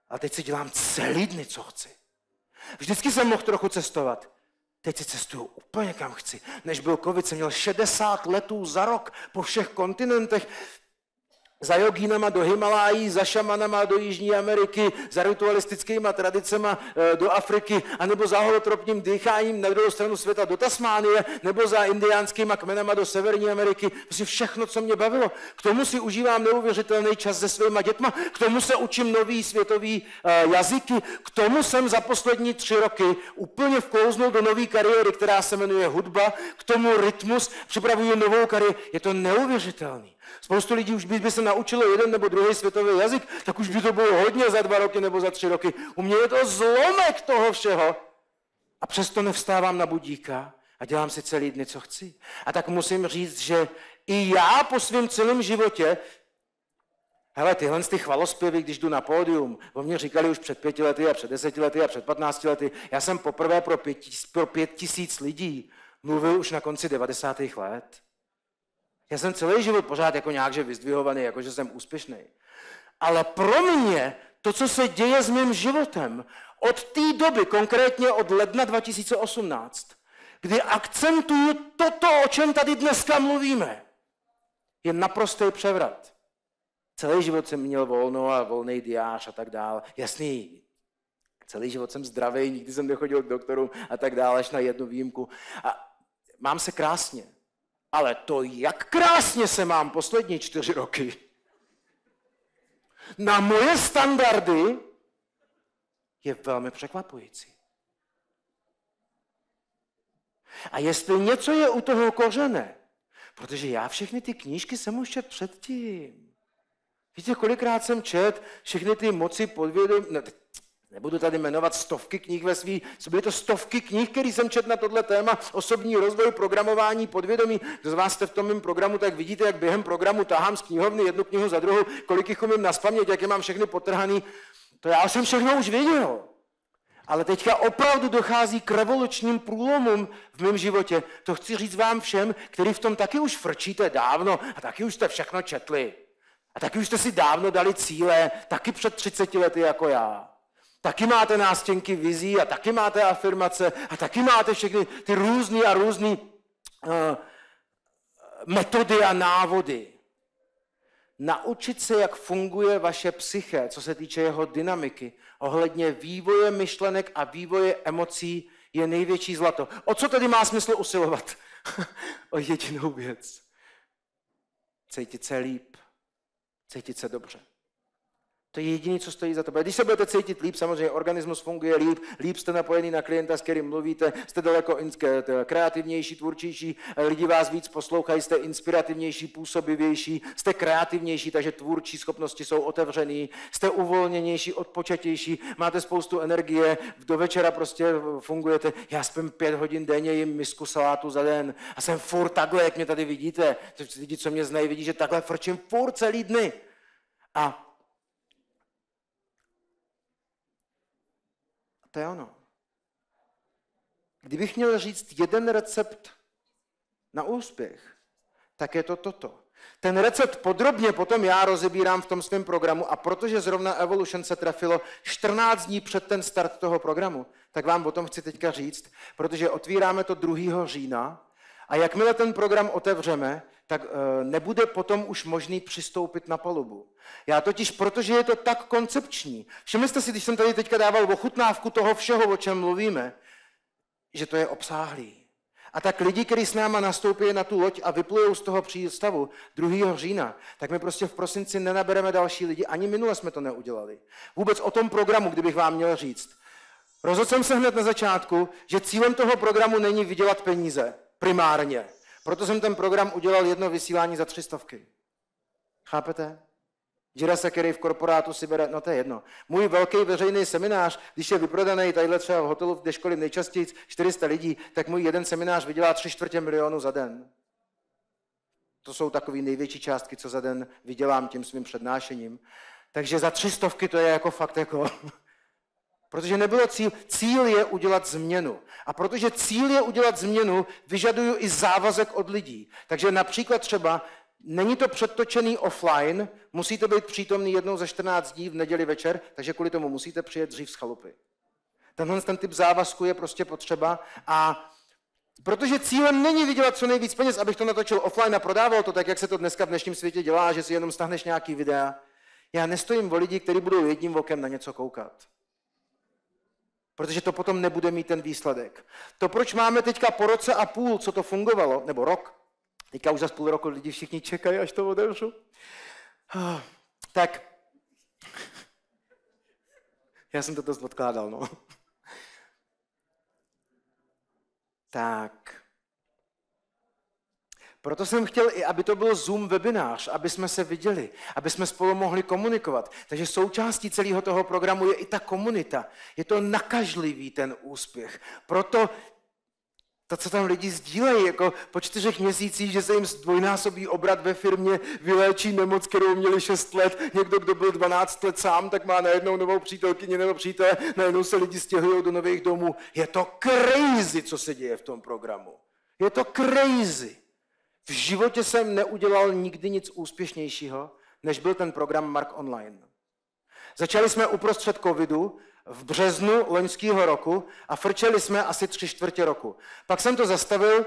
A teď si dělám celý dny, co chci. Vždycky jsem mohl trochu cestovat. Teď si cestuju úplně kam chci. Než byl covid, jsem měl 60 letů za rok po všech kontinentech za jogínama do Himalájí, za šamanama do Jižní Ameriky, za ritualistickými tradicemi e, do Afriky, anebo za holotropním dýcháním na druhou stranu světa do Tasmánie, nebo za indiánskými kmenama do Severní Ameriky. Prostě všechno, co mě bavilo. K tomu si užívám neuvěřitelný čas se svýma dětma, k tomu se učím nový světový e, jazyky, k tomu jsem za poslední tři roky úplně vklouznul do nové kariéry, která se jmenuje hudba, k tomu rytmus, připravuju novou kariéru. Je to neuvěřitelný. Spoustu lidí už by, by se naučilo jeden nebo druhý světový jazyk, tak už by to bylo hodně za dva roky nebo za tři roky. U mě je to zlomek toho všeho. A přesto nevstávám na budíka a dělám si celý dny, co chci. A tak musím říct, že i já po svém celém životě Hele, tyhle ty chvalospěvy, když jdu na pódium, o mě říkali už před pěti lety a před deseti lety a před patnácti lety. Já jsem poprvé pro pět, pro pět tisíc lidí mluvil už na konci 90. let. Já jsem celý život pořád jako nějak že vyzdvihovaný, jako že jsem úspěšný. Ale pro mě to, co se děje s mým životem, od té doby, konkrétně od ledna 2018, kdy akcentuju toto, o čem tady dneska mluvíme, je naprostý převrat. Celý život jsem měl volno a volný diář a tak dále. Jasný, celý život jsem zdravý, nikdy jsem nechodil k doktorům a tak dále, až na jednu výjimku. A mám se krásně. Ale to, jak krásně se mám poslední čtyři roky, na moje standardy, je velmi překvapující. A jestli něco je u toho kořene, protože já všechny ty knížky jsem už čet předtím. Víte, kolikrát jsem čet všechny ty moci podvědomí, Nebudu tady jmenovat stovky knih ve svý, byly to stovky knih, který jsem četl na tohle téma, osobní rozvoj, programování, podvědomí. Kdo z vás jste v tom mém programu, tak vidíte, jak během programu tahám z knihovny jednu knihu za druhou, kolik jich umím naspamět, jak je mám všechny potrhaný. To já jsem všechno už věděl. Ale teďka opravdu dochází k revolučním průlomům v mém životě. To chci říct vám všem, kteří v tom taky už frčíte dávno a taky už jste všechno četli. A taky už jste si dávno dali cíle, taky před 30 lety jako já. Taky máte nástěnky vizí a taky máte afirmace a taky máte všechny ty různé a různé uh, metody a návody. Naučit se, jak funguje vaše psyché, co se týče jeho dynamiky, ohledně vývoje myšlenek a vývoje emocí, je největší zlato. O co tedy má smysl usilovat? (laughs) o jedinou věc. Cítit se líp, cítit se dobře. To je jediné, co stojí za to. Když se budete cítit líp, samozřejmě organismus funguje líp, líp jste napojený na klienta, s kterým mluvíte, jste daleko kreativnější, tvůrčější, lidi vás víc poslouchají, jste inspirativnější, působivější, jste kreativnější, takže tvůrčí schopnosti jsou otevřený, jste uvolněnější, odpočatější, máte spoustu energie, do večera prostě fungujete. Já spím pět hodin denně, jim misku salátu za den a jsem furt takhle, jak mě tady vidíte. Lidi, co mě znají, vidí, že takhle frčím furt celý dny. A To je ono. Kdybych měl říct jeden recept na úspěch, tak je to toto. Ten recept podrobně potom já rozebírám v tom svém programu a protože zrovna Evolution se trafilo 14 dní před ten start toho programu, tak vám o tom chci teďka říct, protože otvíráme to 2. října a jakmile ten program otevřeme, tak eh, nebude potom už možný přistoupit na palubu. Já totiž, protože je to tak koncepční, všimli jste si, když jsem tady teďka dával ochutnávku toho všeho, o čem mluvíme, že to je obsáhlý. A tak lidi, kteří s náma nastoupí na tu loď a vyplujou z toho přístavu 2. října, tak my prostě v prosinci nenabereme další lidi. Ani minule jsme to neudělali. Vůbec o tom programu, kdybych vám měl říct. Rozhodl jsem se hned na začátku, že cílem toho programu není vydělat peníze, primárně. Proto jsem ten program udělal jedno vysílání za tři stovky. Chápete? se, který v korporátu si bere, no to je jedno. Můj velký veřejný seminář, když je vyprodaný tadyhle třeba v hotelu, kde školy nejčastěji 400 lidí, tak můj jeden seminář vydělá 3 čtvrtě milionu za den. To jsou takové největší částky, co za den vydělám tím svým přednášením. Takže za tři stovky to je jako fakt jako... Protože nebylo cíl. Cíl je udělat změnu. A protože cíl je udělat změnu, vyžaduju i závazek od lidí. Takže například třeba Není to předtočený offline, musíte být přítomný jednou za 14 dní v neděli večer, takže kvůli tomu musíte přijet dřív z chalupy. Tenhle ten typ závazku je prostě potřeba a protože cílem není vydělat co nejvíc peněz, abych to natočil offline a prodával to tak, jak se to dneska v dnešním světě dělá, že si jenom stahneš nějaký videa. Já nestojím o lidi, kteří budou jedním okem na něco koukat. Protože to potom nebude mít ten výsledek. To, proč máme teďka po roce a půl, co to fungovalo, nebo rok, Teďka už za půl roku lidi všichni čekají, až to otevřu. Ah, tak, já jsem to dost odkládal, no. Tak. Proto jsem chtěl i, aby to byl Zoom webinář, aby jsme se viděli, aby jsme spolu mohli komunikovat. Takže součástí celého toho programu je i ta komunita. Je to nakažlivý ten úspěch. Proto to, co tam lidi sdílejí, jako po čtyřech měsících, že se jim dvojnásobí obrat ve firmě, vyléčí nemoc, kterou měli 6 let, někdo, kdo byl 12 let sám, tak má najednou novou přítelkyni nebo přítele, najednou se lidi stěhují do nových domů. Je to crazy, co se děje v tom programu. Je to crazy. V životě jsem neudělal nikdy nic úspěšnějšího, než byl ten program Mark Online. Začali jsme uprostřed covidu, v březnu loňského roku a frčeli jsme asi tři čtvrtě roku. Pak jsem to zastavil,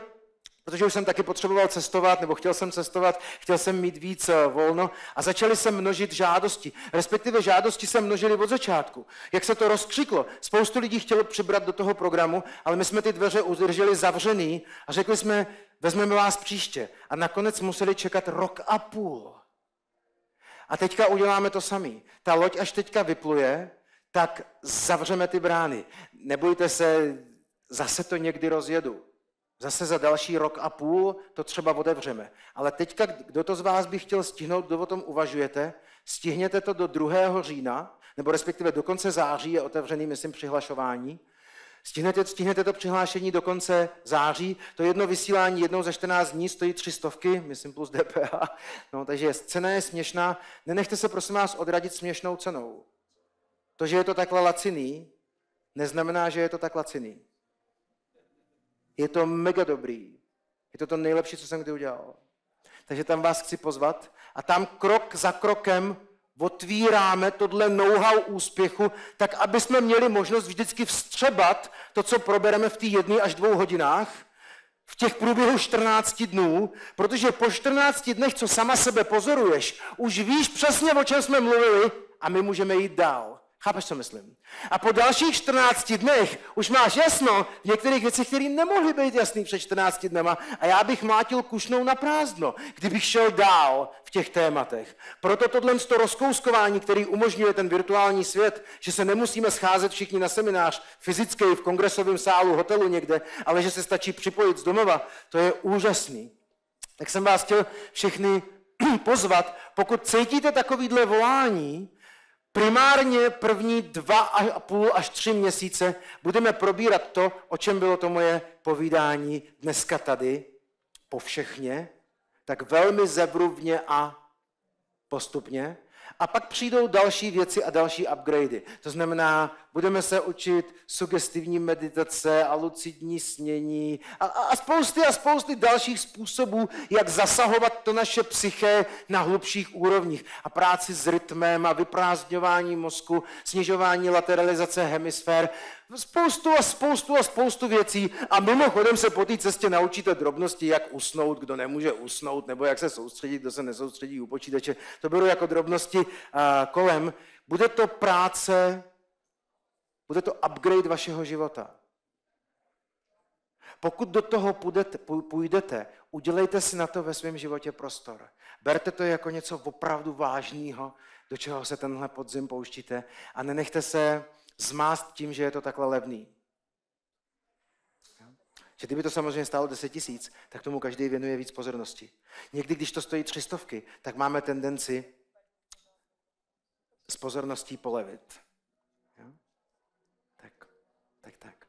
protože už jsem taky potřeboval cestovat, nebo chtěl jsem cestovat, chtěl jsem mít víc eh, volno a začali se množit žádosti. Respektive žádosti se množily od začátku. Jak se to rozkřiklo, spoustu lidí chtělo přibrat do toho programu, ale my jsme ty dveře udrželi zavřený a řekli jsme, vezmeme vás příště. A nakonec museli čekat rok a půl. A teďka uděláme to samý. Ta loď až teďka vypluje, tak zavřeme ty brány. Nebojte se, zase to někdy rozjedu. Zase za další rok a půl to třeba otevřeme. Ale teďka, kdo to z vás by chtěl stihnout, kdo o tom uvažujete, stihněte to do 2. října, nebo respektive do konce září je otevřený, myslím, přihlašování. Stihnete, stihnete to přihlášení do konce září, to jedno vysílání jednou za 14 dní stojí tři stovky, myslím plus DPH, no, takže cena je směšná. Nenechte se prosím vás odradit směšnou cenou. To, že je to takhle laciný, neznamená, že je to tak laciný. Je to mega dobrý. Je to to nejlepší, co jsem kdy udělal. Takže tam vás chci pozvat a tam krok za krokem otvíráme tohle know-how úspěchu, tak aby jsme měli možnost vždycky vstřebat to, co probereme v té jedné až dvou hodinách, v těch průběhu 14 dnů, protože po 14 dnech, co sama sebe pozoruješ, už víš přesně, o čem jsme mluvili a my můžeme jít dál. Chápeš, co myslím? A po dalších 14 dnech už máš jasno v některých věcech, které nemohly být jasný před 14 dnema a já bych mátil kušnou na prázdno, kdybych šel dál v těch tématech. Proto tohle to rozkouskování, který umožňuje ten virtuální svět, že se nemusíme scházet všichni na seminář fyzický v kongresovém sálu, hotelu někde, ale že se stačí připojit z domova, to je úžasný. Tak jsem vás chtěl všechny (clears throat) pozvat, pokud cítíte takovýhle volání, primárně první dva a půl až tři měsíce budeme probírat to, o čem bylo to moje povídání dneska tady, povšechně, tak velmi zevrubně a postupně. A pak přijdou další věci a další upgradey. To znamená, Budeme se učit sugestivní meditace a lucidní snění a, a, a spousty a spousty dalších způsobů, jak zasahovat to naše psyché na hlubších úrovních. A práci s rytmem a vyprázdňování mozku, snižování lateralizace hemisfér, spoustu a spoustu a spoustu věcí. A mimochodem se po té cestě naučíte drobnosti, jak usnout, kdo nemůže usnout, nebo jak se soustředit, kdo se nesoustředí u počítače. To beru jako drobnosti kolem. Bude to práce bude to upgrade vašeho života. Pokud do toho půjdete, půjdete, udělejte si na to ve svém životě prostor. Berte to jako něco opravdu vážného, do čeho se tenhle podzim pouštíte a nenechte se zmást tím, že je to takhle levný. Že kdyby to samozřejmě stálo 10 tisíc, tak tomu každý věnuje víc pozornosti. Někdy, když to stojí třistovky, tak máme tendenci s pozorností polevit. Tak, tak.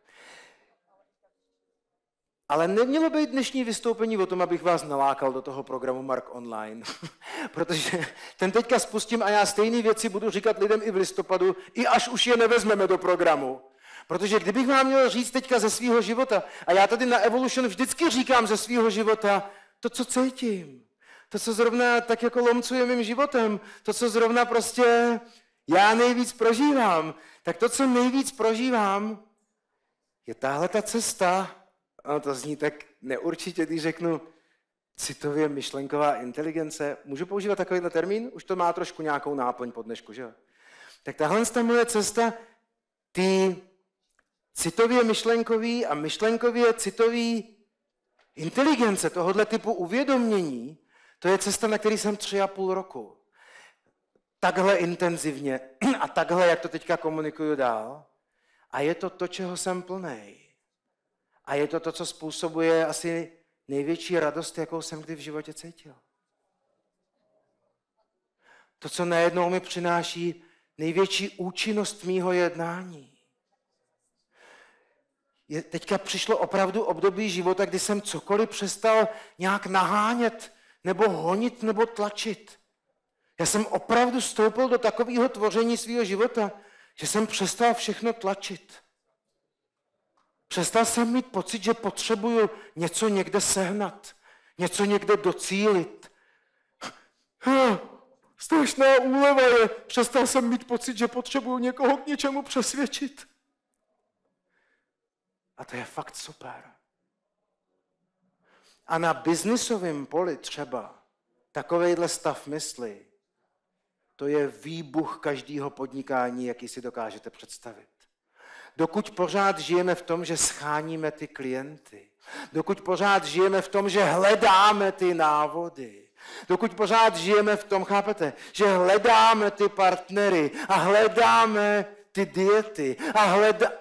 Ale nemělo být dnešní vystoupení o tom, abych vás nalákal do toho programu Mark Online. (laughs) Protože ten teďka spustím a já stejné věci budu říkat lidem i v listopadu, i až už je nevezmeme do programu. Protože kdybych vám měl říct teďka ze svého života, a já tady na Evolution vždycky říkám ze svého života, to, co cítím, to, co zrovna tak jako lomcuje mým životem, to, co zrovna prostě já nejvíc prožívám, tak to, co nejvíc prožívám, je tahle ta cesta, a to zní tak neurčitě, když řeknu citově myšlenková inteligence. Můžu používat takovýhle termín? Už to má trošku nějakou náplň po dnešku, že jo? Tak tahle ta moje cesta, ty citově myšlenkový a myšlenkově citový inteligence tohohle typu uvědomění, to je cesta, na který jsem tři a půl roku. Takhle intenzivně a takhle, jak to teďka komunikuju dál. A je to to, čeho jsem plný. A je to to, co způsobuje asi největší radost, jakou jsem kdy v životě cítil. To, co najednou mi přináší největší účinnost mýho jednání. Je, teďka přišlo opravdu období života, kdy jsem cokoliv přestal nějak nahánět, nebo honit, nebo tlačit. Já jsem opravdu stoupil do takového tvoření svého života, že jsem přestal všechno tlačit. Přestal jsem mít pocit, že potřebuju něco někde sehnat, něco někde docílit. Strašná úleva je, přestal jsem mít pocit, že potřebuju někoho k něčemu přesvědčit. A to je fakt super. A na biznisovém poli třeba takovejhle stav mysli to je výbuch každého podnikání, jaký si dokážete představit. Dokud pořád žijeme v tom, že scháníme ty klienty, dokud pořád žijeme v tom, že hledáme ty návody, dokud pořád žijeme v tom, chápete, že hledáme ty partnery a hledáme ty diety a hledá...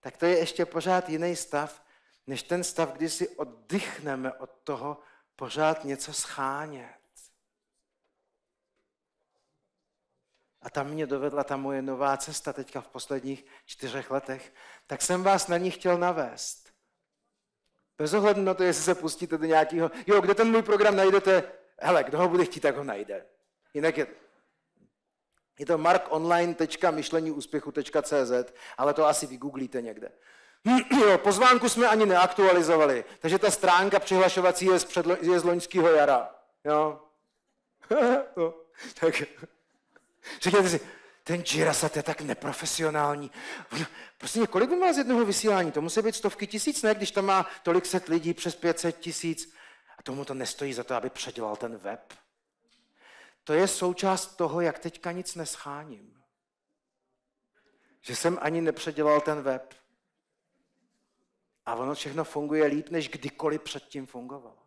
Tak to je ještě pořád jiný stav, než ten stav, kdy si oddychneme od toho pořád něco schánět. A tam mě dovedla ta moje nová cesta teďka v posledních čtyřech letech, tak jsem vás na ní chtěl navést. Bez ohledu na to, jestli se pustíte do nějakého, jo, kde ten můj program najdete, hele, kdo ho bude chtít, tak ho najde. Jinak je, je to markonline.myšleníúspěchu.cz, ale to asi vygooglíte někde. (clears throat) Jo, pozvánku jsme ani neaktualizovali, takže ta stránka přihlašovací je z, předlo, je z loňského jara. Jo. (laughs) no, tak Řekněte si, ten Jirasat je tak neprofesionální. Prostě kolik by má z jednoho vysílání? To musí být stovky tisíc, ne? Když tam má tolik set lidí, přes 500 tisíc. A tomu to nestojí za to, aby předělal ten web. To je součást toho, jak teďka nic nescháním. Že jsem ani nepředělal ten web. A ono všechno funguje líp, než kdykoliv předtím fungovalo.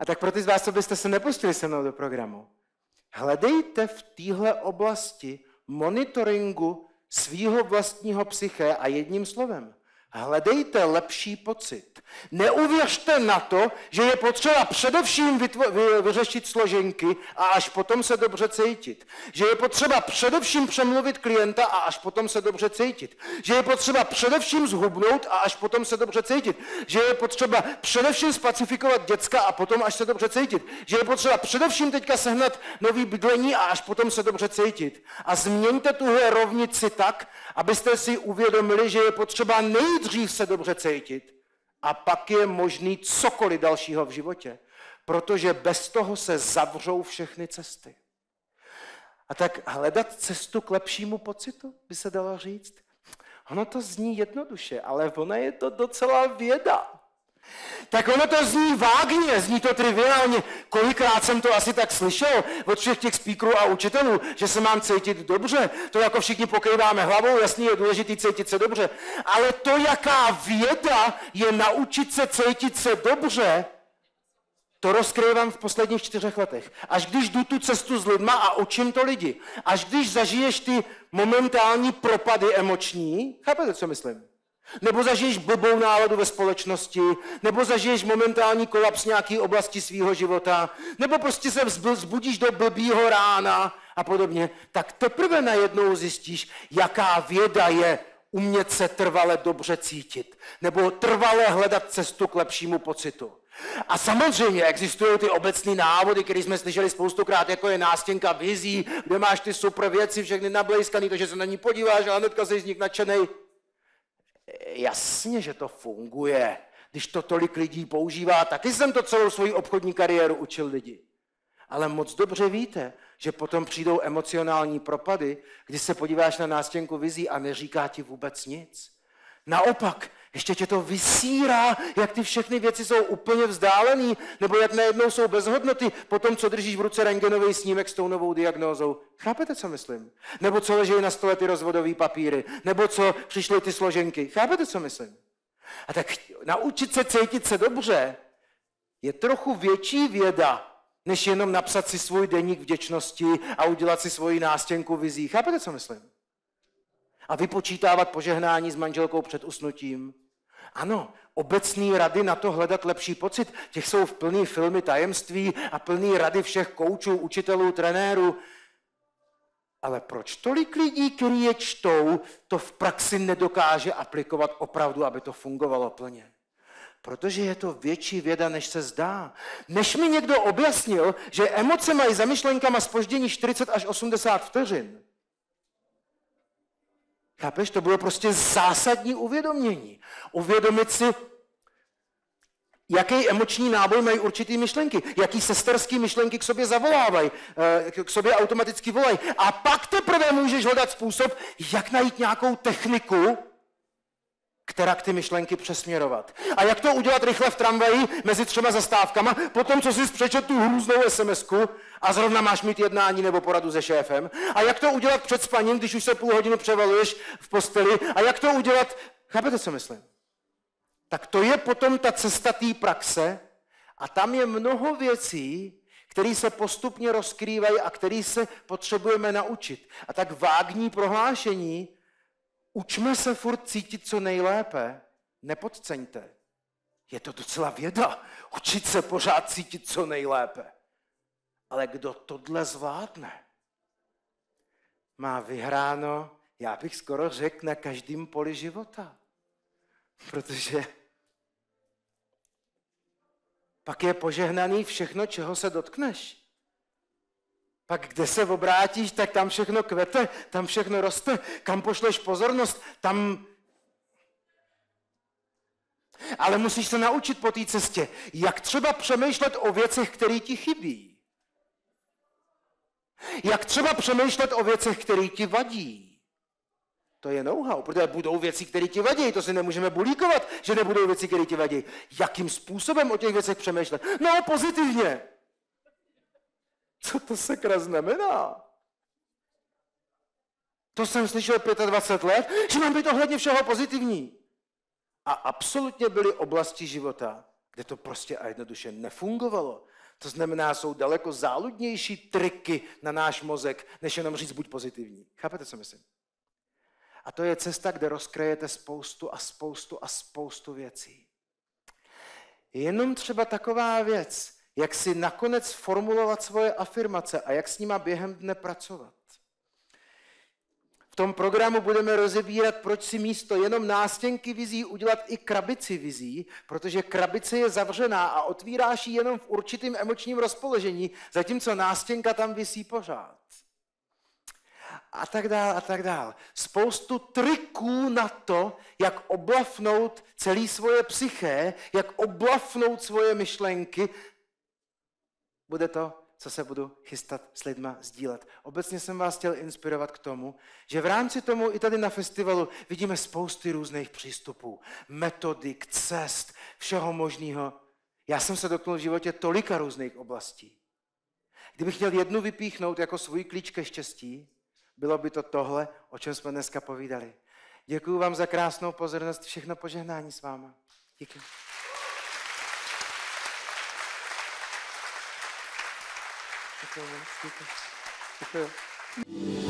A tak pro ty z vás, co byste se nepustili se mnou do programu, hledejte v téhle oblasti monitoringu svýho vlastního psyché a jedním slovem, Hledejte lepší pocit. Neuvěřte na to, že je potřeba především vytvo- vy- vyřešit složenky a až potom se dobře cítit. Že je potřeba především přemluvit klienta a až potom se dobře cítit. Že je potřeba především zhubnout a až potom se dobře cítit. Že je potřeba především spacifikovat děcka a potom až se dobře cítit. Že je potřeba především teďka sehnat nový bydlení a až potom se dobře cítit. A změňte tuhle rovnici tak, abyste si uvědomili, že je potřeba nejdřív se dobře cítit a pak je možný cokoliv dalšího v životě. Protože bez toho se zavřou všechny cesty. A tak hledat cestu k lepšímu pocitu, by se dalo říct. Ono to zní jednoduše, ale ona je to docela věda. Tak ono to zní vágně, zní to triviálně. Kolikrát jsem to asi tak slyšel od všech těch speakerů a učitelů, že se mám cítit dobře. To jako všichni pokryváme hlavou, jasně je důležité cítit se dobře. Ale to, jaká věda je naučit se cítit se dobře, to rozkrývám v posledních čtyřech letech. Až když jdu tu cestu s lidma a učím to lidi. Až když zažiješ ty momentální propady emoční, chápete, co myslím? Nebo zažiješ blbou náladu ve společnosti, nebo zažiješ momentální kolaps nějaké oblasti svého života, nebo prostě se vzbudíš do blbýho rána a podobně, tak teprve najednou zjistíš, jaká věda je umět se trvale dobře cítit, nebo trvale hledat cestu k lepšímu pocitu. A samozřejmě existují ty obecné návody, které jsme slyšeli spoustukrát, jako je nástěnka vizí, kde máš ty super věci, všechny nablejskaný, že se na ní podíváš a hnedka jsi z nich nadšenej. Jasně, že to funguje, když to tolik lidí používá. Taky jsem to celou svoji obchodní kariéru učil lidi. Ale moc dobře víte, že potom přijdou emocionální propady, kdy se podíváš na nástěnku vizí a neříká ti vůbec nic. Naopak, ještě tě to vysírá, jak ty všechny věci jsou úplně vzdálený, nebo jak najednou jsou bez hodnoty po tom, co držíš v ruce rengenový snímek s tou novou diagnózou. Chápete, co myslím? Nebo co leží na stole ty rozvodové papíry, nebo co přišly ty složenky. Chápete, co myslím? A tak naučit se cítit se dobře je trochu větší věda, než jenom napsat si svůj deník vděčnosti a udělat si svoji nástěnku vizí. Chápete, co myslím? A vypočítávat požehnání s manželkou před usnutím. Ano, obecný rady na to hledat lepší pocit, těch jsou v plný filmy tajemství a plný rady všech koučů, učitelů, trenérů. Ale proč tolik lidí, kteří je čtou, to v praxi nedokáže aplikovat opravdu, aby to fungovalo plně? Protože je to větší věda, než se zdá. Než mi někdo objasnil, že emoce mají za myšlenkama spoždění 40 až 80 vteřin, Chápeš? To bylo prostě zásadní uvědomění. Uvědomit si, jaký emoční náboj mají určitý myšlenky, jaký sesterský myšlenky k sobě zavolávají, eh, k sobě automaticky volají. A pak teprve můžeš hledat způsob, jak najít nějakou techniku, která ty myšlenky přesměrovat. A jak to udělat rychle v tramvaji mezi třema zastávkama, potom, co jsi přečet tu hrůznou sms a zrovna máš mít jednání nebo poradu se šéfem. A jak to udělat před spaním, když už se půl hodiny převaluješ v posteli. A jak to udělat, chápete, co myslím? Tak to je potom ta cesta té praxe a tam je mnoho věcí, které se postupně rozkrývají a které se potřebujeme naučit. A tak vágní prohlášení Učme se furt cítit co nejlépe, nepodceňte. Je to docela věda, učit se pořád cítit co nejlépe. Ale kdo tohle zvládne, má vyhráno, já bych skoro řekl, na každém poli života. Protože pak je požehnaný všechno, čeho se dotkneš. Pak kde se obrátíš, tak tam všechno kvete, tam všechno roste, kam pošleš pozornost, tam... Ale musíš se naučit po té cestě, jak třeba přemýšlet o věcech, které ti chybí. Jak třeba přemýšlet o věcech, které ti vadí. To je know-how, protože budou věci, které ti vadí, to si nemůžeme bulíkovat, že nebudou věci, které ti vadí. Jakým způsobem o těch věcech přemýšlet? No, pozitivně. Co to sakra znamená? To jsem slyšel 25 let, že mám být ohledně všeho pozitivní. A absolutně byly oblasti života, kde to prostě a jednoduše nefungovalo. To znamená, jsou daleko záludnější triky na náš mozek, než jenom říct buď pozitivní. Chápete, co myslím? A to je cesta, kde rozkrejete spoustu a spoustu a spoustu věcí. Je jenom třeba taková věc, jak si nakonec formulovat svoje afirmace a jak s nima během dne pracovat. V tom programu budeme rozebírat, proč si místo jenom nástěnky vizí udělat i krabici vizí, protože krabice je zavřená a otvíráš ji jenom v určitým emočním rozpoložení, zatímco nástěnka tam visí pořád. A tak dál, a tak dál. Spoustu triků na to, jak oblafnout celý svoje psyché, jak oblafnout svoje myšlenky. Bude to co se budu chystat s lidma sdílet. Obecně jsem vás chtěl inspirovat k tomu, že v rámci tomu i tady na festivalu vidíme spousty různých přístupů, metodik, cest, všeho možného. Já jsem se dotknul v životě tolika různých oblastí. Kdybych chtěl jednu vypíchnout jako svůj klíč ke štěstí, bylo by to tohle, o čem jsme dneska povídali. Děkuji vám za krásnou pozornost, všechno požehnání s váma. Díky. Děkuji. Děkuji.